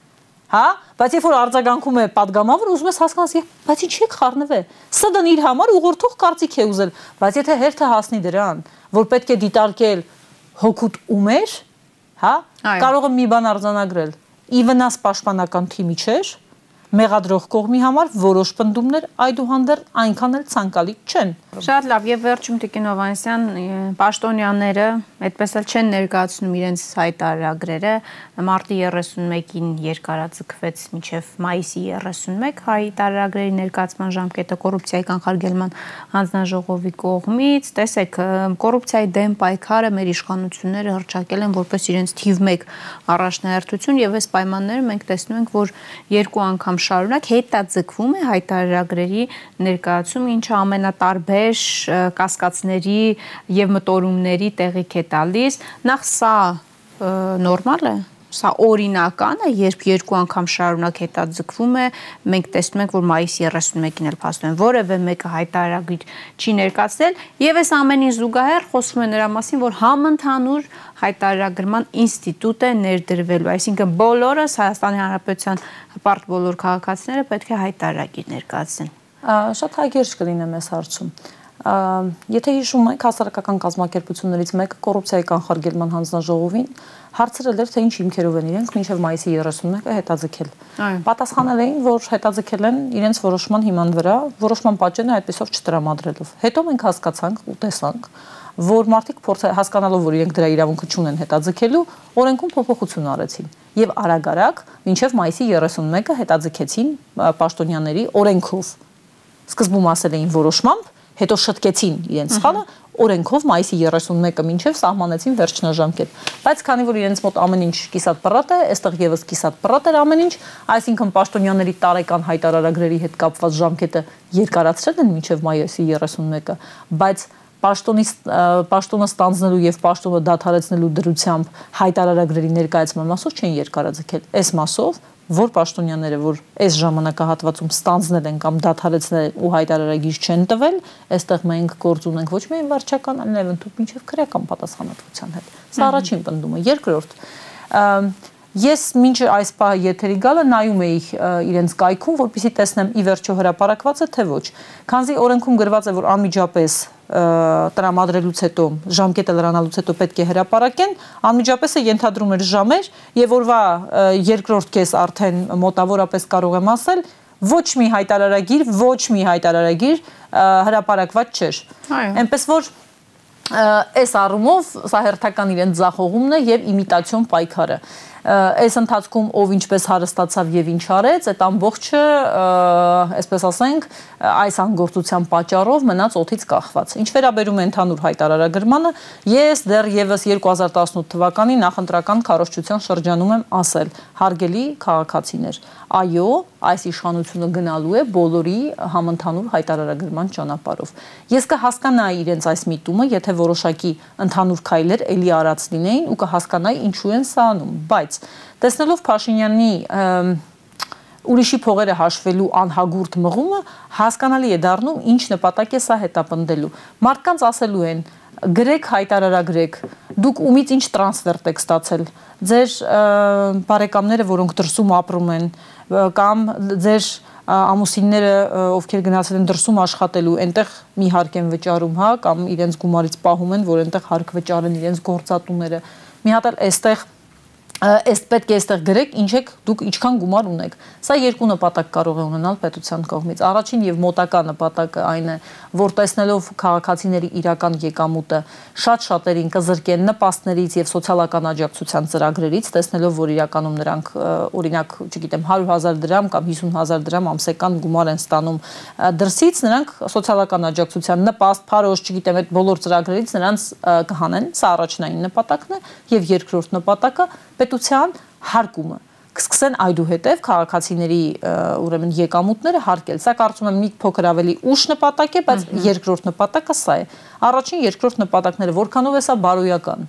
հա? Բայց երբ որ արձագանքում է падգամավոր ուզում ես հասկանաս եւ բայց ինչի՞ եք խառնվել սդն իր համար ուղղորդող կարծիք է ուզել բայց եթե հերթը հասնի դրան որ պետք է դիտարկել հոգուտ ում էր հա կարող եմ մի բան արձանագրել. ի վնաս պաշտպանական թիմի չէր մեղադրող կողմի համար որոշ պնդումներ այդուհանդերձ այնքան էլ ցանկալի չեն։ Շատ լավ, եւ վերջում Տիկին Հովանեսյան պաշտոնյաները այդպես էլ չեն ներկայացնում իրենց հայտարարագրերը։ Մարտի 31-ին երկարաձգվեց մինչև մայիսի 31 հայտարարագրերի ներկայացման ժամկետը կոռուպցիայի կանխարգելման հանձնաժողովի կողմից։ Տեսեք, կոռուպցիայի դեմ պայքարը մեր իշխանությունները հրճակել են որպես իրենց թիվ 1 առաջնահերթություն եւ այս պայմանները մենք տեսնում ենք, որ երկու անգամ շարունակ հետաձգվում է հայտարարագրերի ներկայացումը, ինչը ամենատարբեր կասկածների եւ մտորումների տեղիք է տալիս։ Նախ սա նորմալ է Սա օրինական է, երբ երկու անգամ շարունակ հետաձգվում է, մենք տեսնում ենք, որ մայիսի 31-ին էլ փաստում են, որևէ մեկը հայտարարագիր չի ներկայացել, եւ այս ամենին զուգահեռ խոսվում է նրա մասին, որ համընդհանուր հայտարարագրման ինստիտուտ է ներդրվելու, այսինքն բոլորս Հայաստանի Հանրապետության հպարտ բոլոր քաղաքացիները պետք է հայտարարագիր ներկայացնեն։ Շատ հագերջ կլինեմ այս հարցում եթե հիշում եք հասարակական կազմակերպություններից մեկը կոռուպցիայի կանխարգելման հանձնաժողովին հարցրել էր թե ինչ հիմքերով են իրենք մինչև մայիսի 31-ը հետաձգել։ Պատասխանել էին, որ հետաձգել են իրենց որոշման հիման վրա, որոշման պատճենը այդպեսով չտրամադրելով։ Հետո մենք հասկացանք ու տեսանք, որ մարդիկ փորձ հասկանալով, որ իրենք դրա իրավունքը չունեն հետաձգելու, օրենքում փոփոխություն արեցին եւ արագ-արագ մինչեւ մայիսի 31-ը հետաձգեցին պաշտոնյաների օրենքով։ Սկզբում ասել էին որոշմամբ, հետո շտկեցին իրենց սխալը օրենքով մայիսի 31-ը մինչև սահմանեցին վերջնաժամկետ։ Բայց քանի որ իրենց մոտ ամեն ինչ կիսատ պրատ է, այստեղ եւս կիսատ պրատ էր ամեն ինչ, այսինքն պաշտոնյաների տարեկան հայտարարագրերի հետ կապված ժամկետը երկարացրել են մինչև մայիսի 31-ը, բայց պաշտոնի պաշտոնը ստանձնելու եւ պաշտոնը դադարեցնելու դրությամբ հայտարարագրերի ներկայացման մասով չեն երկարաձգել։ Այս մասով որ պաշտոնյաները, որ այս ժամանակահատվածում ստանձնել են կամ դադարեցնել ու հայտարարագիր չեն տվել, այստեղ մենք գործ ունենք ոչ միայն վարչական, այլև ընդհանուր մինչև քրեական պատասխանատվության հետ։ Սա առաջին պնդումը։ Երկրորդ, Ես մինչ այս պահը եթերի գալը նայում էի իրենց կայքում, որպեսզի տեսնեմ ի վերջո հրապարակված է թե ոչ։ Քանզի օրենքում գրված է, որ անմիջապես տրամադրելուց հետո ժամկետը լրանալուց հետո պետք է հրապարակեն, անմիջապես է ենթադրում էր ժամեր եւ օրվա երկրորդ կես արդեն մոտավորապես կարող եմ ասել, ոչ մի հայտարարագիր, ոչ մի հայտարարագիր հրապարակված չէր։ Այնպես որ այս առումով սա հերթական իրեն ձախողումն է եւ իմիտացիոն պայքարը այս ընթացքում ով ինչպես հարստացավ եւ ինչ արեց, այդ ամբողջը, այսպես ասենք, այս անգործության պատճառով մնաց օթից կախված։ Ինչ վերաբերում է ընդհանուր հայտարարագրմանը, ես դեռ եւս 2018 թվականի նախընտրական քարոշչության շրջանում եմ ասել. հարգելի քաղաքացիներ, այո, այս իշխանությունը գնալու է բոլորի համընդհանուր հայտարարագրման ճանապարհով։ Ես կհասկանայի իրենց այս միտումը, եթե որոշակի ընդհանուր քայլեր ելի արած լինեին ու կհասկանայի ինչու են սա անում, բայց տեսնելով Փաշինյանի ուրիշի փողերը հաշվելու անհագուրդ մղումը հասկանալի է դառնում ինչ նպատակ է սա հետապնդելու։ Մարդկանց ասելու են գրեք հայտարարագրեք դուք ումից ինչ տրանսֆերտ եք ստացել ձեր բարեկամները որոնք դրսում ապրում են կամ ձեր ամուսինները ովքեր գնացել են դրսում աշխատելու, այնտեղ մի հարկ են վճարում, հա, կամ իրենց գումարից պահում են, որ այնտեղ հարկ վճարեն իրենց գործատուները։ Մի հատ էլ այստեղ Այս պետք է այստեղ գրեք, ինչ եք դուք ինչքան գումար ունեք։ Սա երկու նպատակ կարող է ունենալ պետության կողմից։ Առաջին եւ մոտակա նպատակը այն է, որ տեսնելով քաղաքացիների իրական եկամուտը շատ շատերին կզրկեն նպաստներից եւ սոցիալական աջակցության ծրագրերից, տեսնելով որ իրականում նրանք օրինակ, չգիտեմ, 100.000 դրամ կամ 50.000 դրամ ամսական գումար են ստանում դրսից, նրանք սոցիալական աջակցության նպաստ, փարոշ, չգիտեմ, այդ բոլոր ծրագրերից նրանց կհանեն։ Սա առաջնային նպատակն է եւ երկրորդ նպատակը պետության հարկումը կսկսեն այդուհետև քաղաքացիների ուրեմն եկամուտները հարկել։ Սա կարծում եմ մի փոքր ավելի ուշ նպատակ է, բայց երկրորդ նպատակը սա է։ Առաջին երկրորդ նպատակները որքանով է սա բարոյական։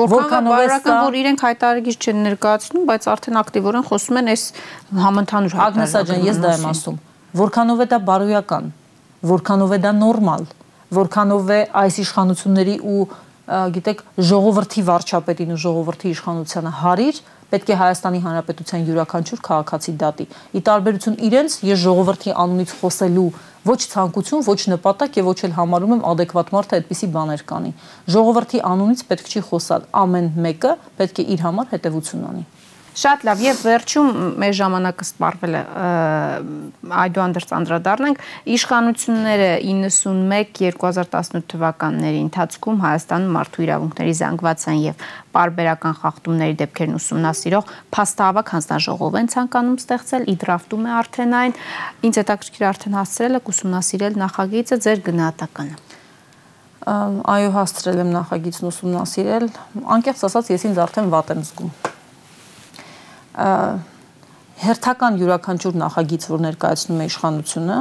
Որքանով է սա որ իրենք հայտարարիչ չեն ներկայացնում, բայց արդեն ակտիվորեն խոսում են այս համընդհանուր Ագնեսա ջան, ես դա եմ ասում։ Որքանով է դա բարոյական, որքանով է դա նորմալ, որքանով է այս իշխանությունների ու գիտեք ժողովրդի վարչապետին ու ժողովրդի իշխանությանը հարիր պետք է Հայաստանի Հանրապետության յուրաքանչյուր քաղաքացի դատի։ Ի տարբերություն իրենց ես ժողովրդի անունից խոսելու ոչ ցանկություն, ոչ նպատակ եւ ոչ էլ համարում եմ adekvat մարդը այդպիսի բաներ կանի։ Ժողովրդի անունից պետք չի խոսալ, ամեն մեկը պետք է իր համար հետևություն անի։ Շատ լավ եւ վերջում մեր ժամանակը սպառվել է այդուանդերց անդրադառնանք իշխանությունները 91-2018 թվականների ընթացքում Հայաստանում մարդու իրավունքների զանգվածային եւ պարբերական խախտումների դեպքերն ուսումնասիրող փաստահավաք հանձնաժողով են ցանկանում ստեղծել իդրաֆտում է արդեն այն ինձ հետաքրքիր արդեն հասցրել եք ուսումնասիրել նախագիծը ձեր գնահատականը այո հասցրել եմ նախագիծն ուսումնասիրել անկեղծ ասած ես ինձ արդեն վատ եմ զգում հերթական յուրաքանչյուր նախագիծ, որ ներկայացնում է իշխանությունը,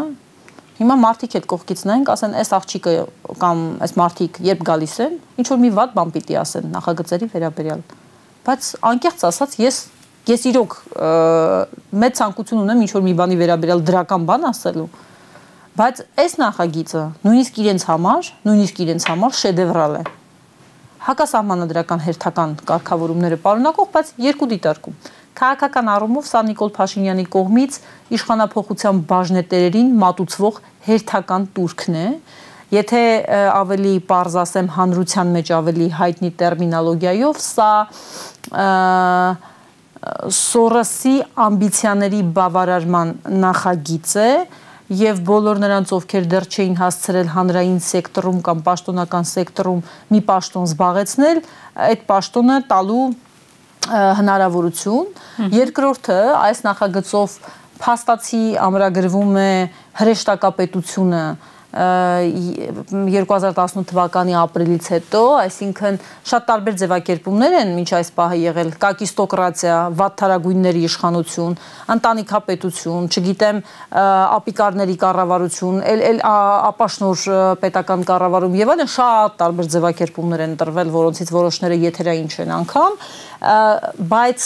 հիմա մարդիկ այդ կողքից նայենք, ասեն, այս աղջիկը կամ այս մարդիկ երբ գալիս են, ինչ որ մի վատ բան պիտի ասեն նախագծերի վերաբերյալ։ Բայց անկեղծ ասած, ես ես իրոք մեծ ցանկություն ունեմ ինչ որ մի բանի վերաբերյալ դրական բան ասելու, բայց այս նախագիծը նույնիսկ իրենց համար, նույնիսկ իրենց համար շեդևրալ է հակասահմանադրական հերթական կարգավորումները պարունակող, բայց երկու դիտարկում։ Քաղաքական առումով սա Նիկոլ Փաշինյանի կողմից իշխանապողության բաժնետերերին մատուցվող հերթական турքն է։ Եթե ավելի པարզ ասեմ հանրության մեջ ավելի հայտնի տերմինոլոգիայով, սա Սորոսի ամբիցիաների բավարարման նախագիծ է, եւ բոլոր նրանց, ովքեր դեռ չէին հասցրել հանրային սեկտորում կամ պաշտոնական սեկտորում մի պաշտոն զբաղեցնել, այդ պաշտոնը տալու հնարավորություն։ Երկրորդը այս նախագծով փաստացի ամրագրվում է հրեշտակապետությունը 2018 թվականի ապրիլից հետո, այսինքն շատ տարբեր ձևակերպումներ են մինչ այս պահը եղել՝ կակիստոկրատիա, վատթարագույնների իշխանություն, ընտանիքապետություն, չգիտեմ, ապիկարների կառավարություն, էլ էլ ապաշնոր պետական կառավարում եւ այլն շատ տարբեր ձևակերպումներ են տրվել, որոնցից որոշները եթերային չեն անգամ, բայց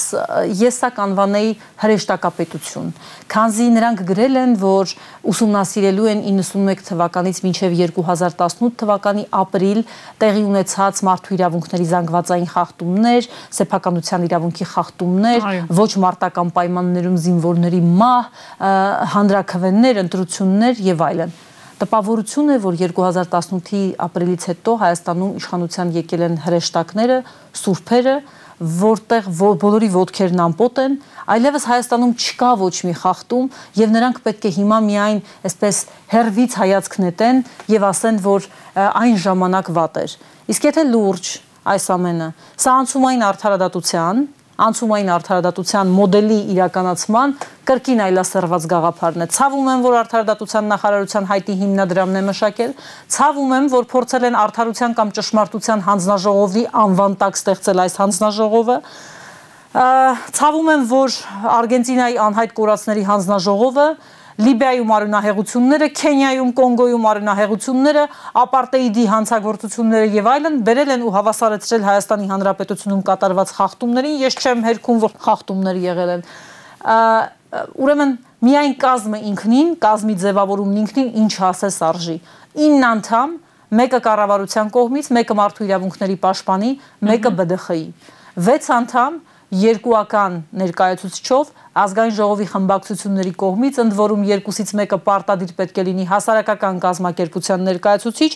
ես սա կանվանեի հրեշտակապետություն, քանզի նրանք գրել են, որ ուսումնասիրելու են 91 թվականից մինչև 2018 թվականի ապրիլ տեղի ունեցած մարդու իրավունքների զանգվածային խախտումներ, սեփականության իրավունքի խախտումներ, ոչ մարտական պայմաններում զինվորների մահ, հանրակրվեններ, ընտրություններ եւ այլն տպավորություն է, որ 2018-ի ապրիլից հետո Հայաստանում իշխանության եկել են հրեշտակները, սուրբերը, որտեղ բոլորի ոդքերն ամպոտ են, այլևս Հայաստանում չկա ոչ մի խախտում եւ նրանք պետք է հիմա միայն այսպես հերվից հայացք նետեն եւ ասեն, որ այն ժամանակ վատ էր։ Իսկ եթե լուրջ այս ամենը, սա անցումային արդարադատության անցումային արդարադատության մոդելի իրականացման կրկին այլասերված գաղափարն է։ Ցավում եմ, որ արդարադատության նախարարության հայտի հիմնադրամն է մշակել, ցավում եմ, որ փորձել են արդարության կամ ճշմարտության հանձնաժողովի անվան տակ ստեղծել այս հանձնաժողովը։ Ցավում եմ, որ Արգենտինայի անհայտ կորածների հանձնաժողովը Լիբիայում արունահեղությունները, Քենիայում, Կոնգոյում արունահեղությունները, ապարտեիդի հանցագործությունները եւ այլն բերել են ու հավասարեցրել Հայաստանի Հանրապետությունում կատարված խախտումներին։ Ես չեմ հերքում, որ խախտումներ եղել են։ Ուրեմն միայն կազմը ինքնին, կազմի ձևավորումն ինքնին ինչ ասես արժի։ 9 անդամ, մեկը կառավարության կողմից, մեկը մարդու իրավունքների պաշտպանի, մեկը ԲԴԽ-ի։ 6 անդամ, երկուական ներկայացուցչով ազգային ժողովի խմբակցությունների կողմից ընդ որում երկուսից մեկը պարտադիր պետք է լինի հասարակական կազմակերպության ներկայացուցիչ,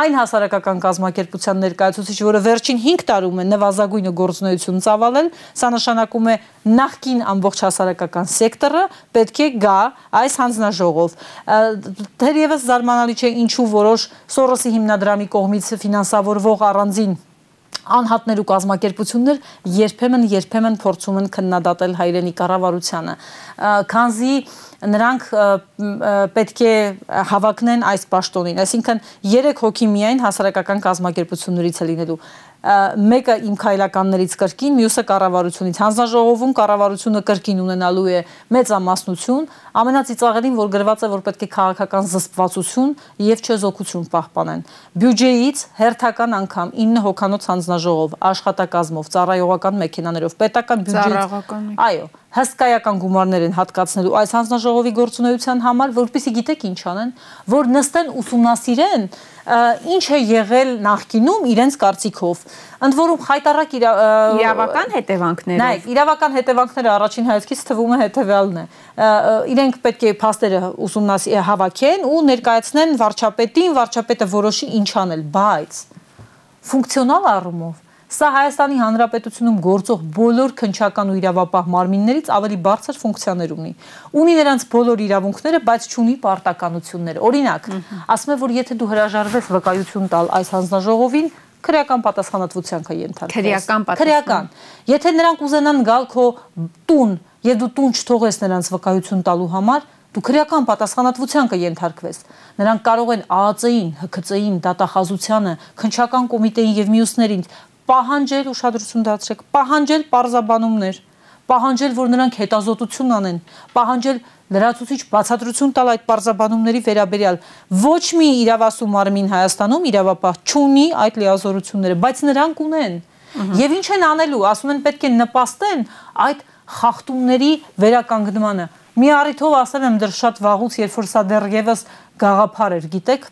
այն հասարակական կազմակերպության ներկայացուցիչ, որը վերջին 5 տարում է նվազագույնը գործունեություն ծավալել, սա նշանակում է նախքին ամբողջ հասարակական սեկտորը պետք է գա այս հանձնաժողով։ Թերևս զարմանալի չէ ինչու որոշ Սորոսի հիմնադրամի կողմից ֆինանսավորվող առանձին անհատներ ու կազմակերպություններ երբեմն երբեմն փորձում են քննադատել հայրենի կառավարությանը քանզի նրանք պետք է հավակնեն այս պաշտոնին այսինքն 3 հոգի միայն հասարակական կազմակերպություններից է լինելու մեկը իմ քայլականներից կրկին, մյուսը կառավարությունից։ Հանձնաժողովում կառավարությունը կրկին ունենալու է մեծամասնություն, ամենածիծաղելին, որ գրված է, որ պետք է քաղաքական զսպվածություն եւ չեզոքություն պահպանեն։ Բյուջեից հերթական անգամ 9 հոկանոց հանձնաժողով աշխատակազմով, ծառայողական մեքենաներով, պետական բյուջեից։ Այո, հսկայական գումարներ են հատկացնելու այս հանձնաժողովի գործունեության համար, որpիսի գիտեք ինչ անեն, որ նստեն ուսումնասիրեն ինչ է եղել նախկինում իրենց կարծիքով։ Ընդ որում խայտարակ իրա, իրավական հետևանքները։ Նայեք, իրավական հետևանքները առաջին հայացքից թվում է հետևյալն է։ Իրենք պետք է փաստերը ուսումնասի հավաքեն ու ներկայացնեն վարչապետին, վարչապետը որոշի ինչ անել, բայց ֆունկցիոնալ առումով Սա Հայաստանի Հանրապետությունում գործող բոլոր քնչական ու իրավապահ մարմիններից ավելի բարձր ֆունկցիաներ ունի։ Ունի նրանց բոլոր իրավունքները, բայց չունի պարտականություններ։ Օրինակ, ասում է, որ եթե դու հրաժարվես վկայություն տալ այս հանձնաժողովին, քրեական պատասխանատվության կա ենթարկվես։ Քրեական պատասխան։ Քրեական։ Եթե նրանք ուզենան գալ քո տուն, եւ դու տուն չթողես նրանց վկայություն տալու համար, դու քրեական պատասխանատվության կենթարկվես։ Նրանք կարող են ԱԱԾ-ին, ՀԿՑ-ին, դատախազությանը, քնչական կոմիտեին եւ մյուսներին պահանջել ուշադրություն դարձրեք, պահանջել պարզաբանումներ, պահանջել, որ նրանք հետազոտություն անեն, պահանջել լրացուցիչ բացատրություն տալ այդ պարզաբանումների վերաբերյալ։ Ոչ մի իրավասու մարմին Հայաստանում իրավապահ չունի այդ լիազորությունները, բայց նրանք ունեն։ Եվ ինչ են անելու, ասում են պետք է նպաստեն այդ խախտումների վերականգնմանը։ Մի առիթով ասել եմ դեռ շատ վաղուց, երբ որ սա դեռևս գաղափար էր, գիտեք,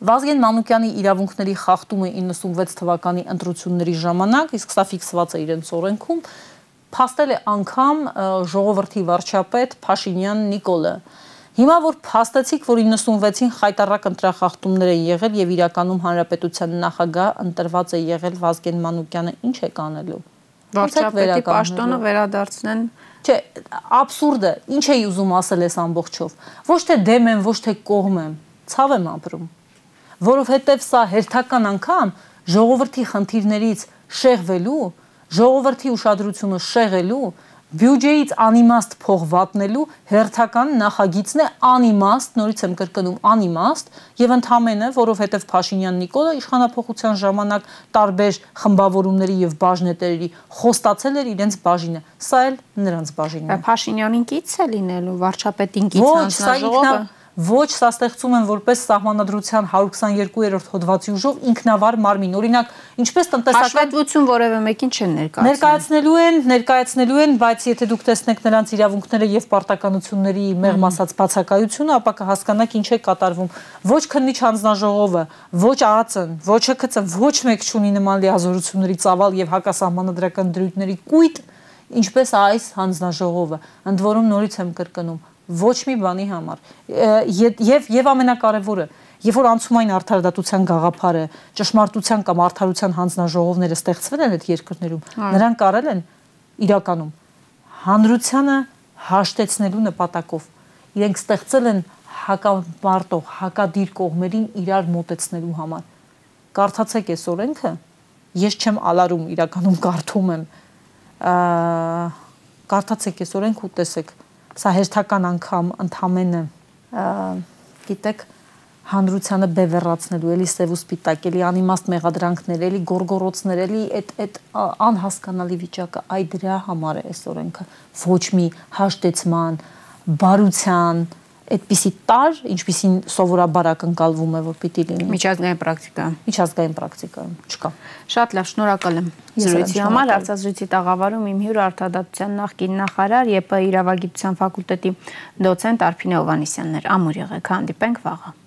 Վազգեն Մանուկյանի իրավունքների խախտումը 96 թվականի ընտրությունների ժամանակ, իսկ սա ֆիքսված է իրենց օրենքում, փաստել է անգամ ժողովրդի վարչապետ Փաշինյան Նիկոլը։ Հիմա որ փաստեցիք, որ 96-ին խայտարակ ընտրախախտումներ են եղել եւ իրականում հանրապետության նախագահ ընտրված է եղել Վազգեն Մանուկյանը, ինչ է կանելու։ Վարչապետի պաշտոնը վերադարձնեն Չէ, աբսուրդը, ինչ էի ուզում ասել այս ամբողջով։ Ոչ թե դեմ եմ, ոչ թե կողմ եմ, ցավ եմ ապրում որովհետև սա հերթական անգամ ժողովրդի խնդիրներից շեղվելու, ժողովրդի ուշադրությունը շեղելու բյուջեից անիմաստ փող վատնելու հերթական նախագիծն է անիմաստ, նորից եմ կրկնում, անիմաստ եւ ընդհանրապես, որովհետեւ Փաշինյան Նիկոլը իշխանապողության ժամանակ տարբեր խմբավորումների եւ բաժնետերերի խոստացել էր իրենց բաժինը։ Սա էլ նրանց բաժինն է։ Փաշինյանին կից է լինելու վարչապետին կից հանձնաժողովը ոչ սա ստեղծում են որպես սահմանադրության 122-րդ հոդվածի ուժով ինքնավար մարմին։ Օրինակ, ինչպես տնտեսական հաշվետվություն որևէ մեկին չեն ներկայացնելու։ Ներկայացնելու են, ներկայացնելու են, բայց եթե դուք տեսնեք նրանց իրավունքները եւ պարտականությունների մեղմ ասած բացակայությունը, ապա կհասկանաք ինչ է կատարվում։ Ոչ քննիչ հանձնաժողովը, ոչ ԱԱՑ-ն, ոչ ՀԿՑ-ն, ոչ մեկ չունի նման լիազորությունների ծավալ եւ հակասահմանադրական դրույթների կույտ, ինչպես այս հանձնաժողովը։ Ընդ որում նորից եմ կրկնում, ոչ մի բանի համար։ Եվ եւ ամենակարևորը, երբ որ անցում այն արդարադատության գաղափարը, ճշմարտության կամ արդարության հանձնաժողովները ստեղծվել են այդ երկրներում, նրանք կարել են իրականում հանրությանը հաշտեցնելու նպատակով։ Իրենք ստեղծել են հակամարտող, հակադիր կողմերին իրար մոտեցնելու համար։ Կարդացեք այս օրենքը, ես չեմ ալարում, իրականում կարդում եմ։ Կարդացեք այս օրենքը ու տեսեք Սա հերթական անգամ ընդամենը գիտեք հանրությանը բևեռացնելու, էլի սև ու սպիտակ, էլի անիմաստ մեղադրանքներ, էլի գորգորոցներ, էլի այդ այդ անհասկանալի վիճակը, այ դրա համար է այս օրենքը ոչ մի հաշտեցման, բարության, այդպիսի տար, ինչպիսին սովորաբար ակնկալվում է, որ պիտի լինի։ Միջազգային պրակտիկայում։ Միջազգային պրակտիկայում չկա։ Շատ լավ, շնորհակալ եմ զրույցի համար։ Արցազրույցի տաղավարում իմ հյուր արտադատության նախկին նախարար ԵՊ իրավագիտության ֆակուլտետի դոցենտ Արփինե Հովանիսյանն էր։ Ամուր եղեք, հանդիպենք վաղը։